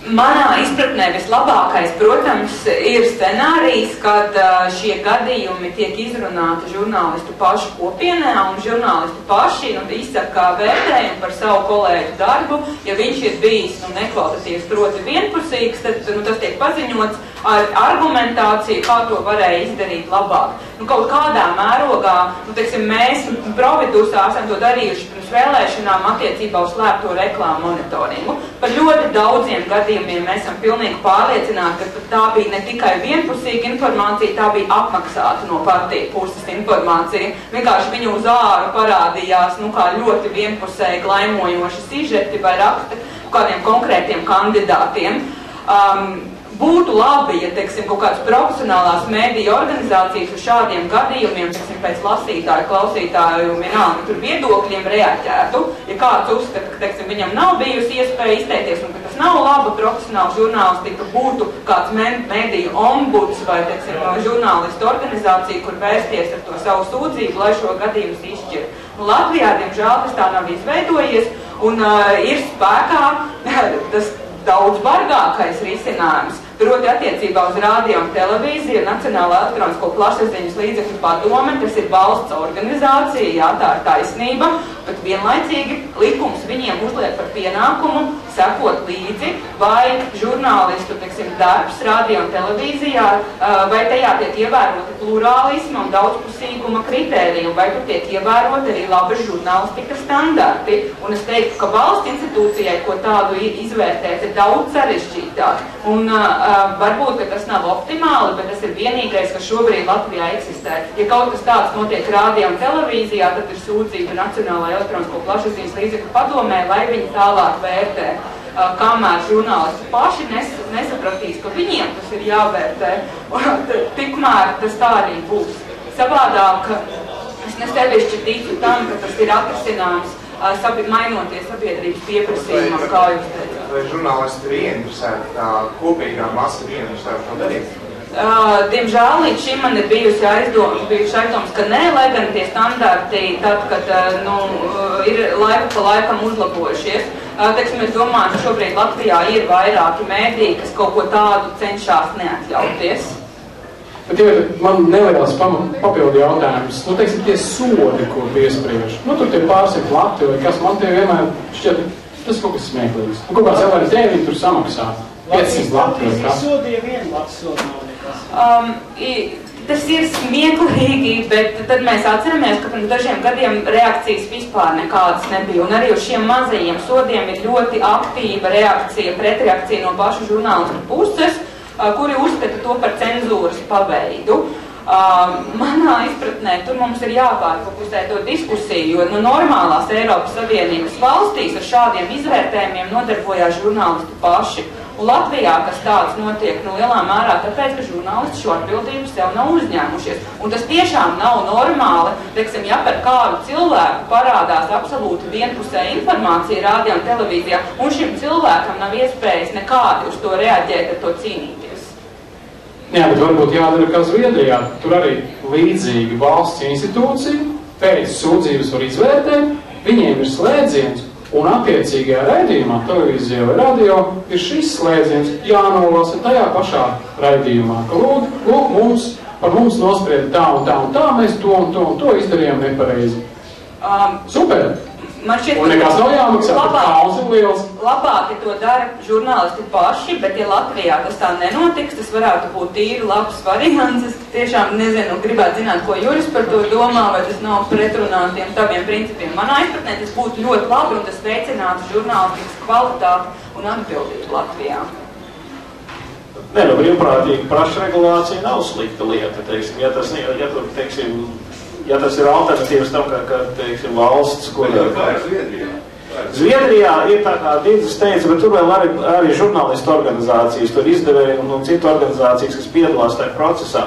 Manā izpratnē vislabākais, protams, ir scenārijs, kad šie gadījumi tiek izrunāti žurnālistu pašu kopienā un žurnālisti paši nu, izsaka vērtējumu par savu kolēģu darbu. Ja viņš ir bijis nu, nekvalitatīvs, proti vienpusīgs, tad nu, tas tiek paziņots ar argumentāciju, kā to varēja izdarīt labāk. Nu, kaut kādā mērogā, nu, teiksim, mēs Providusā esam to darījuši pirms vēlēšanām attiecībā uz slēpto reklāmu monitoringu. Par ļoti daudziem gadījumiem mēs esam pilnīgi pārliecināti, ka tā bija ne tikai vienpusīga informācija, tā bija apmaksāta no partiju puses informācija. Vienkārši viņu uz āru parādījās nu, kā ļoti vienpusēji glaimojoši sižeti vai raksti kādiem konkrētiem kandidātiem. Um, būtu labi, ja, teiksim, kaut kādas profesionālās mēdīja organizācijas uz šādiem gadījumiem, teiksim, pēc lasītāju, klausītāju, vienalga, tur viedokļiem reaģētu. Ja kāds uzskata, ka, teiksim, viņam nav bijusi iespēja izteikties un ka tas nav laba profesionāla žurnālistika, būtu kāds mēdīju ombuds vai, teiksim, žurnālistu organizācija, kur vērsties ar to savu sūdzību, lai šo gadījumu izšķir. Nu, Latvijā, diemžēl, tas tā nav izveidojies un uh, ir spēkā tas daudz bargākais risinājums. Proti attiecībā uz rādio un televīziju, Nacionālā elektronisko plašsaziņas līdzekļu padome, tas ir valsts organizācija, jā, tā ir taisnība, bet vienlaicīgi likums viņiem uzliek par pienākumu sekot līdzi, vai žurnālistu, teiksim, darbs rādio un televīzijā, vai tajā tiek ievēroti plurālisma un daudzpusīguma kritērija, vai tur tiek ievēroti arī labas žurnālistikas standarti. Un es teiktu, ka valsts institūcijai, ko tādu izvērtēt, ir daudz sarežģītāk. Un, Uh, varbūt, tas nav optimāli, bet tas ir vienīgais, kas šobrīd Latvijā eksistē. Ja kaut kas tāds notiek rādio un televīzijā, tad ir sūdzība Nacionālajā elektronisko plašsaziņas līdzekļu padomē, lai viņi tālāk vērtē. Uh, kamēr žurnālisti paši nes, nesapratīs, ka viņiem tas ir jāvērtē, tikmēr tas tā arī būs. Savādāk, es nesevišķi ticu tam, ka tas ir atrisināms sabi, mainoties sabiedrības pieprasījumam, kā jūs teicāt. Vai žurnālisti ir ieinteresēti, tā kopīgā masa ir ieinteresēta to darīt? Uh, diemžēl līdz šim man ir bijusi aizdomas, bijuši aizdomas, ka nē, lai gan tie standarti, tad, kad uh, nu, ir laiku pa laikam uzlabojušies. Uh, teiksim, es domāju, ka šobrīd Latvijā ir vairāki mēdī, kas kaut ko tādu cenšas neatļauties. Bet jau man neliels papildu jautājums. Nu, teiksim, tie sodi, ko piespriež. Nu, tur tie pārsimt lati vai kas man tie vienmēr šķiet, tas kaut kas smieklīgs. Nu, kaut kāds LRT viņi tur samaksā. 500 lati vai kas. Sodīja vienu latu sodu nav nekas. Um, i, tas ir smieklīgi, bet tad mēs atceramies, ka pirms dažiem gadiem reakcijas vispār nekādas nebija. Un arī uz šiem mazajiem sodiem ir ļoti aktīva reakcija, pretreakcija no pašu žurnālistu puses kuri uzskata to par cenzūras paveidu. Manā izpratnē tur mums ir jāpārfokusē to diskusiju, jo nu, normālās Eiropas Savienības valstīs ar šādiem izvērtējumiem nodarbojās žurnālisti paši. Un Latvijā tas tāds notiek nu, lielā mērā tāpēc, ka žurnālisti šo atbildību sev nav uzņēmušies. Un tas tiešām nav normāli, teiksim, ja par kādu cilvēku parādās absolūti vienpusēja informācija un televīzijā, un šim cilvēkam nav iespējas nekādi uz to reaģēt, ar to cīnīties. Jā, bet varbūt jādara kā Zviedrijā. Tur arī līdzīgi valsts institūcija pēc sūdzības var izvērtēt, viņiem ir slēdziens, un attiecīgajā raidījumā, televīzijā vai radio, ir šis slēdziens jānolasa tajā pašā raidījumā, ka lūk, lūk mums, par mums nosprieda tā un tā un tā, mēs to un to un to izdarījām nepareizi. Um, Super! Man šķiet, un nekas nav jāmaksā, labāk, kauns ir liels. Labāk, ja to dara žurnālisti paši, bet ja Latvijā tas tā nenotiks, tas varētu būt tīri labs variants. Es tiešām nezinu, gribētu zināt, ko Juris par to domā, vai tas nav pretrunā tiem taviem principiem. Manā izpratnē tas būtu ļoti labi un tas veicinātu žurnālistikas kvalitāti un atbildību Latvijā. Nē, nu, brīvprātīgi pašregulācija nav slikta lieta. Teiksim, ja tas, ja tur, teiksim, ja tas ir alternatīvas tam, ka, ka teiksim, valsts, kur... Kā ir Zviedrijā? Zviedrijā ir tā kā Dīdzis teica, bet tur vēl arī, arī žurnālistu organizācijas, tur izdevēji un, un citu organizācijas, kas piedalās tajā procesā.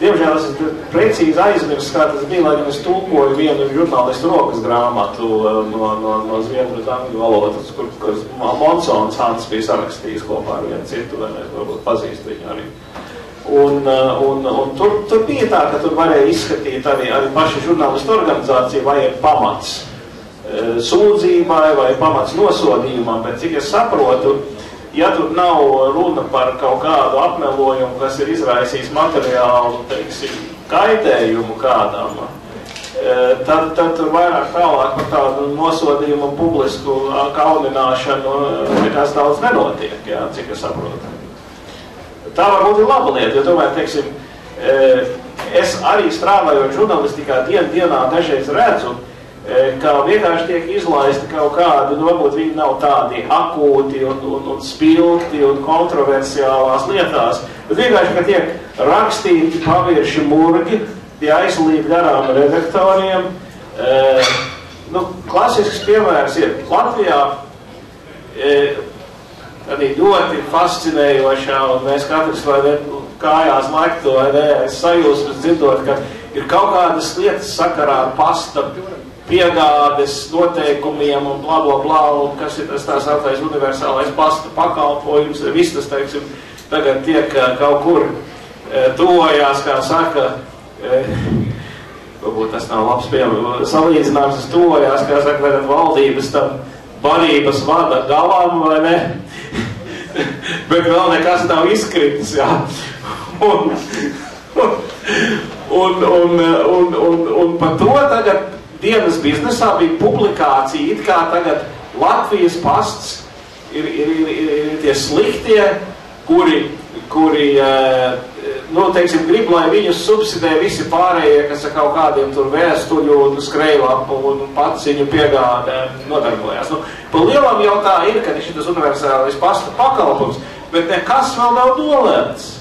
Diemžēl es precīzi aizmirsu, kā tas bija, lai gan es tulkoju vienu žurnālistu rokas grāmatu eh, no, no, no zviedru angļu valodas, kur, kur Monsons Hans bija sarakstījis kopā ar vienu citu, vai mēs varbūt pazīst viņu arī. Un, uh, un, un tur, tur bija tā, ka tur varēja izskatīt arī, arī paši žurnālistu organizācija, vai ir pamats sūdzībai vai pamats nosodījumam, bet cik es saprotu, ja tur nav runa par kaut kādu apmelojumu, kas ir izraisījis materiālu, teiksim, kaitējumu kādam, e, tad, tad tur vairāk tālāk par tādu nosodījumu publisku kaunināšanu nekas daudz nenotiek, jā, cik es saprotu. Tā varbūt ir laba lieta, jo tomēr, teiksim, es arī strādājot žurnālistikā dien dienā dažreiz redzu, E, ka vienkārši tiek izlaisti kaut kādi, nu, varbūt viņi nav tādi akūti un, un, un spilgti un kontroversiālās lietās, bet vienkārši, ka tiek rakstīti pavirši murgi, tie aizlīd garām redaktoriem. E, nu, klasisks piemērs ir Latvijā, e, arī ļoti fascinējošā, un mēs katrs vai ne kājās laikto, vai ne, es sajūsmas dzirdot, ka ir kaut kādas lietas sakarā ar pasta piegādes noteikumiem un bla, bla, bla, un kas ir tas tā sauktais universālais pasta pakalpojums, viss tas, teiksim, tagad tiek kaut kur tuvojās, kā saka, varbūt tas nav labs piemērs, salīdzinājums, tas tuvojās, kā saka, tagad valdības tam barības vada galam, vai ne? Bet vēl nekas nav izkritis, jā. Un, un, un, un, un, un par to tagad dienas biznesā bija publikācija, it kā tagad Latvijas pasts ir, ir, ir, ir, tie sliktie, kuri, kuri nu, teiksim, grib, lai viņus subsidē visi pārējie, kas ar kaut kādiem tur vēstuļu un skrejlapu un paciņu piegādē nodarbojas. Nu, pa lielam jau tā ir, ka šis universālais pasta pakalpums, bet nekas vēl nav nolēmts.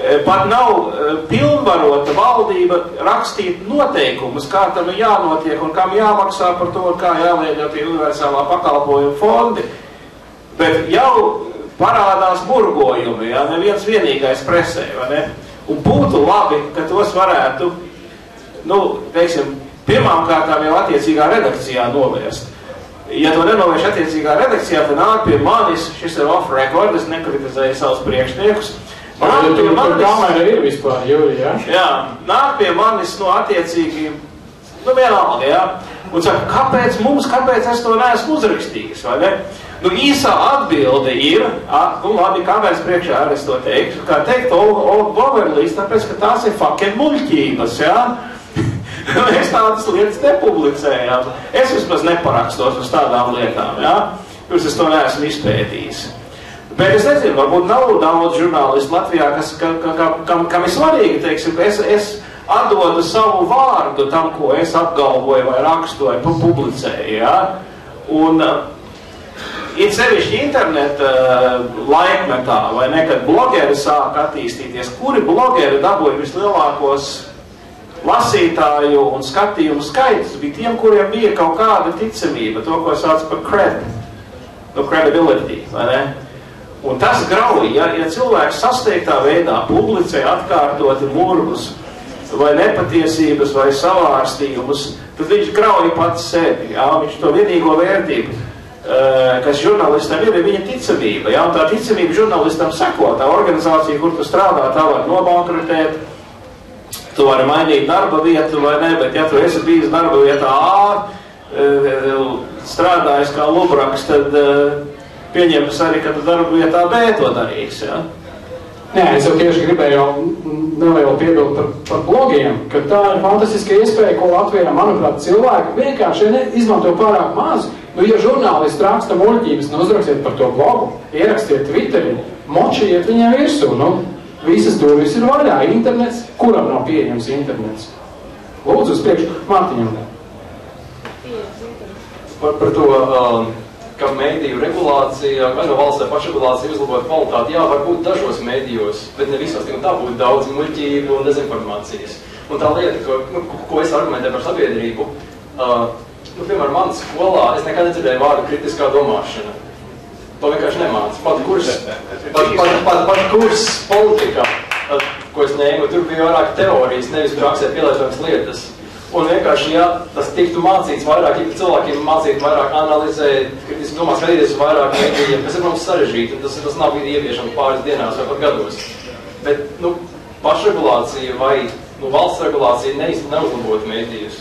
Eh, pat nav eh, pilnvarota valdība rakstīt noteikumus, kā tam ir jānotiek un kam jāmaksā par to, kā jāliek tie universālā pakalpojuma fondi. Bet jau parādās burgojumi, ja neviens vienīgais presē, vai ne? Un būtu labi, ka tos varētu, nu, teiksim, pirmām kārtām jau attiecīgā redakcijā novērst. Ja to nenovērš attiecīgā redakcijā, tad nāk pie manis, šis ir off record, es nekritizēju savus priekšniekus, Nāk pie manis, kamera ir vispār, Jūri, jā? Jā, nāk pie manis, nu, attiecīgi, nu, vienalga, jā. Un saka, kāpēc mums, kāpēc es to neesmu uzrakstījis, vai ne? Nu, īsā atbilde ir, a, nu, labi, kāpēc priekšā arī es to teikšu, kā teikt, Old Boverlīs, tāpēc, ka tās ir fucking muļķības, jā. Mēs tādas lietas nepublicējām. Es vismaz neparakstos uz tādām lietām, jā. Jūs es to neesmu izpētījis. Bet es nezinu, varbūt nav daudz žurnālistu Latvijā, kas, ka, ka, ka, kam, kam ir svarīgi, teiksim, ka es, es atdodu savu vārdu tam, ko es apgalvoju vai rakstoju, publicēju. Ja? Un uh, it sevišķi interneta uh, laikmetā, vai nekad blogeri sāk attīstīties, kuri blogeri dabūja vislielākos lasītāju un skatījumu skaitus, bija tiem, kuriem bija kaut kāda ticamība, to, ko sauc par cred, no credibility, vai ne? Un tas grauj, ja, ja cilvēks sasteigtā veidā publicē atkārtoti murgus vai nepatiesības vai savārstījumus, tad viņš grauj pats sevi. Jā, viņš to vienīgo vērtību, uh, kas žurnālistam ir, ir viņa ticamība. Jā, un tā ticamība žurnālistam seko. Tā organizācija, kur tu strādā, tā var nobankrutēt. Tu vari mainīt darba vietu vai ne, bet ja tu esi bijis darba vietā A, uh, strādājis kā lubraks, tad pieņems arī, ka tu darbu vietā B to darīs. Ja? Nē, es jau tieši gribēju nelielu piebildu par, par blogiem, ka tā ir fantastiska iespēja, ko Latvijā, manuprāt, cilvēki vienkārši ne, izmanto pārāk maz. Nu, ja žurnālisti raksta muļķības, nu uzrakstiet par to blogu, ierakstiet Twitterī, močiet viņiem virsū, nu, visas durvis ir vaļā, internets, kuram nav pieejams internets. Lūdzu, uz priekšu, Mārtiņam. Par, par to um, ka mēdīju regulācija, vai no valsts pašregulācija uzlabot kvalitāti, jā, varbūt dažos mēdījos, bet ne visos, tā būtu daudz muļķību un dezinformācijas. Un tā lieta, ko, nu, ko es argumentēju par sabiedrību, uh, nu, piemēram, man skolā es nekad nedzirdēju vārdu kritiskā domāšana. To vienkārši nemāca. Pat kurs, pat, pat, pat, pat kurs politikā, ko es ņēmu, tur bija vairāk teorijas, nevis praksē pielietotas lietas. Un vienkārši, ja tas tiktu mācīts vairāk, ja cilvēkiem mācītu vairāk analizēt, kritiski domāt, skatīties vairāk mēdījiem, kas ir, protams, sarežģīti, un tas, tas nav bijis ieviešams pāris dienās vai pat gados. Bet, nu, pašregulācija vai nu, valsts regulācija neiz, neuzlabotu mēdījus.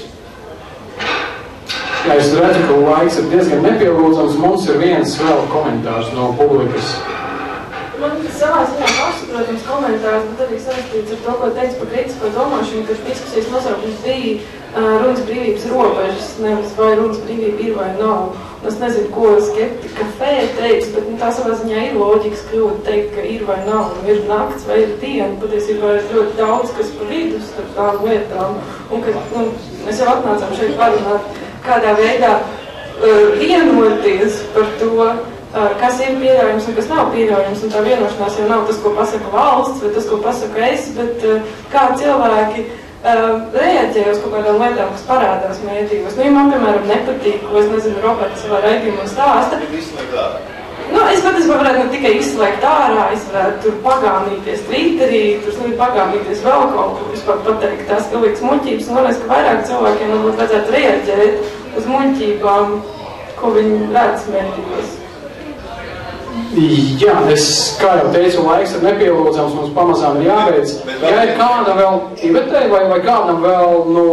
Es redzu, ka laiks ir diezgan nepielūdzams. Mums ir viens vēl komentārs no publikas. Man savā ziņā pašsaprotams komentārs, bet arī saistīts ar to, ko teica par kritisko domāšanu, ka diskusijas nosaukums bija runas brīvības robežas, nevis vai runas brīvība ir vai nav. Un es nezinu, ko skeptika fē teiks, bet nu, tā savā ziņā ir loģikas kļūda teikt, ka ir vai nav, un ir nakts vai ir diena. Patiesībā ir ļoti daudz, kas pa vidu starp tām lietām. Un ka, nu, mēs jau atnācām šeit parunāt, kādā veidā uh, vienoties par to, uh, kas ir pieļaujams un kas nav pieļaujams. Un tā vienošanās jau nav tas, ko pasaka valsts, vai tas, ko pasaka es, bet uh, kā cilvēki uh, reaģē uz kaut kādām lietām, kas parādās mēdījos. Nu, ja man, piemēram, nepatīk, ko es nezinu, Roberts savā raidījumā stāsta. Nu, es patiesībā varētu ne tikai izslēgt ārā, es varētu tur pagānīties Twitterī, tur slimīgi pagānīties vēl kaut kur, vispār pateikt tās pilnīgas muļķības, un man liekas, ka vairāk cilvēkiem varbūt vajadzētu reaģēt uz muļķībām, ko viņi redz mēdījos. Jā, es, kā jau teicu, laiks ir nepielūdzams, mums pamazām ir jābeidz. Ja ir kāda vēl Ivetē vai, vai kādam vēl no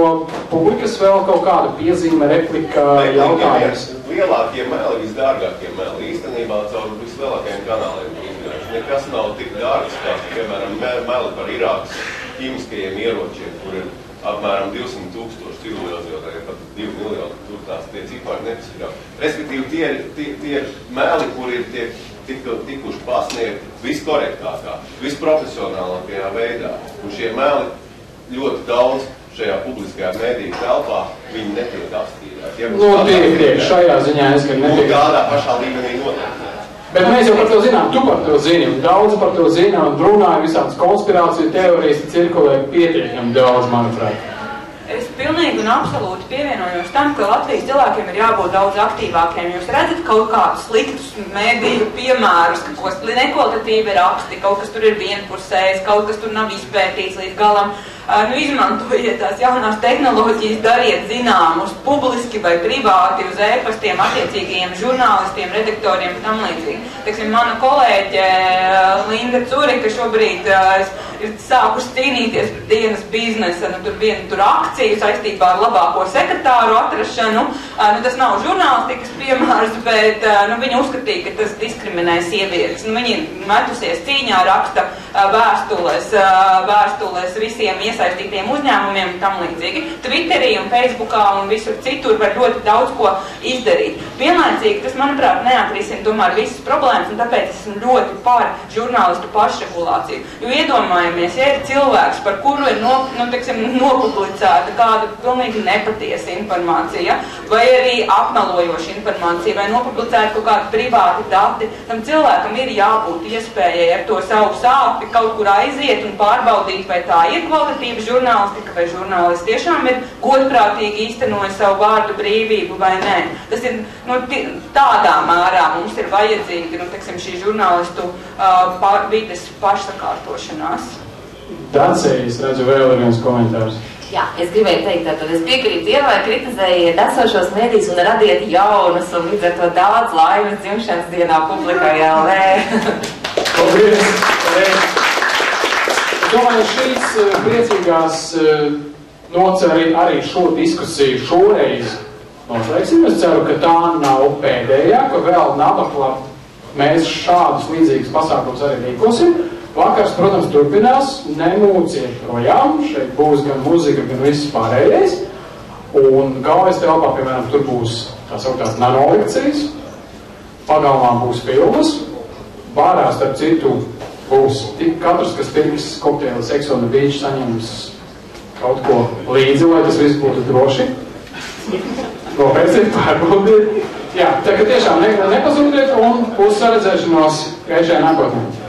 publikas vēl kaut kāda piezīme, replika, jautājums? Lielākie meli, visdārgākie meli, īstenībā caur vislielākajiem kanāliem izgājuši. Nekas nav tik dārgs, kā, piemēram, me- meli par Irākas ķīmiskajiem ieročiem, kur ir apmēram 200 tūkstoši civilizētāji, pat 2 miljoni, tur tās tie cipari nepaskatām. Respektīvi, tie, ir- tie, tie ir meli, kur ir tie tik, tikuši pasniegti viskorektākā, visprofesionālākajā veidā. Un šie meli ļoti daudz šajā publiskajā mēdīju telpā, viņi netiek apstīdēti. Ja Nu, tiek, šajā ziņā es gan netiek. tādā pašā līmenī noteikti. Bet mēs jau par to zinām, tu par to zini, un daudz par to zina, un runāja visādas konspirāciju teorijas, cirkulē pietiekami daudz, manuprāt. Pilnīgi un absolūti pievienojos tam, ka Latvijas cilvēkiem ir jābūt daudz aktīvākiem. Jūs redzat kaut kādus sliktus mēdīju piemērus, ka kaut kas nekvalitatīvi raksti, kaut kas tur ir vienpusējs, kaut kas tur nav izpētīts līdz galam. Uh, nu, izmantojiet tās jaunās tehnoloģijas, dariet zināmus publiski vai privāti uz e-pastiem attiecīgajiem žurnālistiem, redaktoriem un tam līdzīgi. Teiksim, mana kolēģe Linda Curika šobrīd uh, ir sākusi cīnīties par dienas biznesu, nu, tur vienu tur akciju saistībā ar labāko sekretāru atrašanu. Uh, nu, tas nav žurnālistikas piemērs, bet uh, nu, viņa uzskatīja, ka tas diskriminē sievietes. Nu, viņa metusies cīņā, raksta vēstules, vēstules visiem iesaistītiem uzņēmumiem un tam līdzīgi. Twitterī un Facebookā un visur citur var ļoti daudz ko izdarīt. Vienlaicīgi tas, manuprāt, neatrisina tomēr visas problēmas, un tāpēc esmu ļoti par žurnālistu pašregulāciju. Jo iedomājamies, ja ir cilvēks, par kuru ir no, nu, teiksim, nopublicēta kāda pilnīgi nepatiesa informācija, vai arī apmelojoša informācija, vai nopublicēta kaut kāda privāta dati, tam cilvēkam ir jābūt iespējai ar to savu sāpi kaut kur aiziet un pārbaudīt, vai tā ir kvalitatīva žurnālistika, vai žurnālisti tiešām ir godprātīgi īstenoja savu vārdu brīvību vai nē. Tas ir nu, tādā mērā mums ir vajadzīga nu, teiksim, šī žurnālistu uh, pa, vides pašsakārtošanās. Dacējas redzu vēl viens komentārs. Jā, es gribēju teikt, tad es piekrītu Ievai, kritizējiet esošos mēdījus un radiet jaunus, un līdz ar to daudz laimes dzimšanas dienā publikai LV. Paldies! Paldies! Domāju, šīs eh, priecīgās eh, nots arī, šo diskusiju šoreiz noslēgsim. Es ceru, ka tā nav pēdējā, ka vēl nabaklāt mēs šādus līdzīgus pasākumus arī rīkosim. Vakars, protams, turpinās, nemūciet projām, šeit būs gan muzika, gan viss pārējais. Un galvenais telpā, piemēram, tur būs tā sauktās nanolekcijas, pagalmā būs filmas, bārā, starp citu, būs tik katrs, kas Sex on the Beach, saņems kaut ko līdzi, lai tas viss būtu droši. Nopērciet, pārbaudiet. Jā, tā ka tiešām ne, nepazūdiet un uz saredzēšanos gaišajā nākotnē.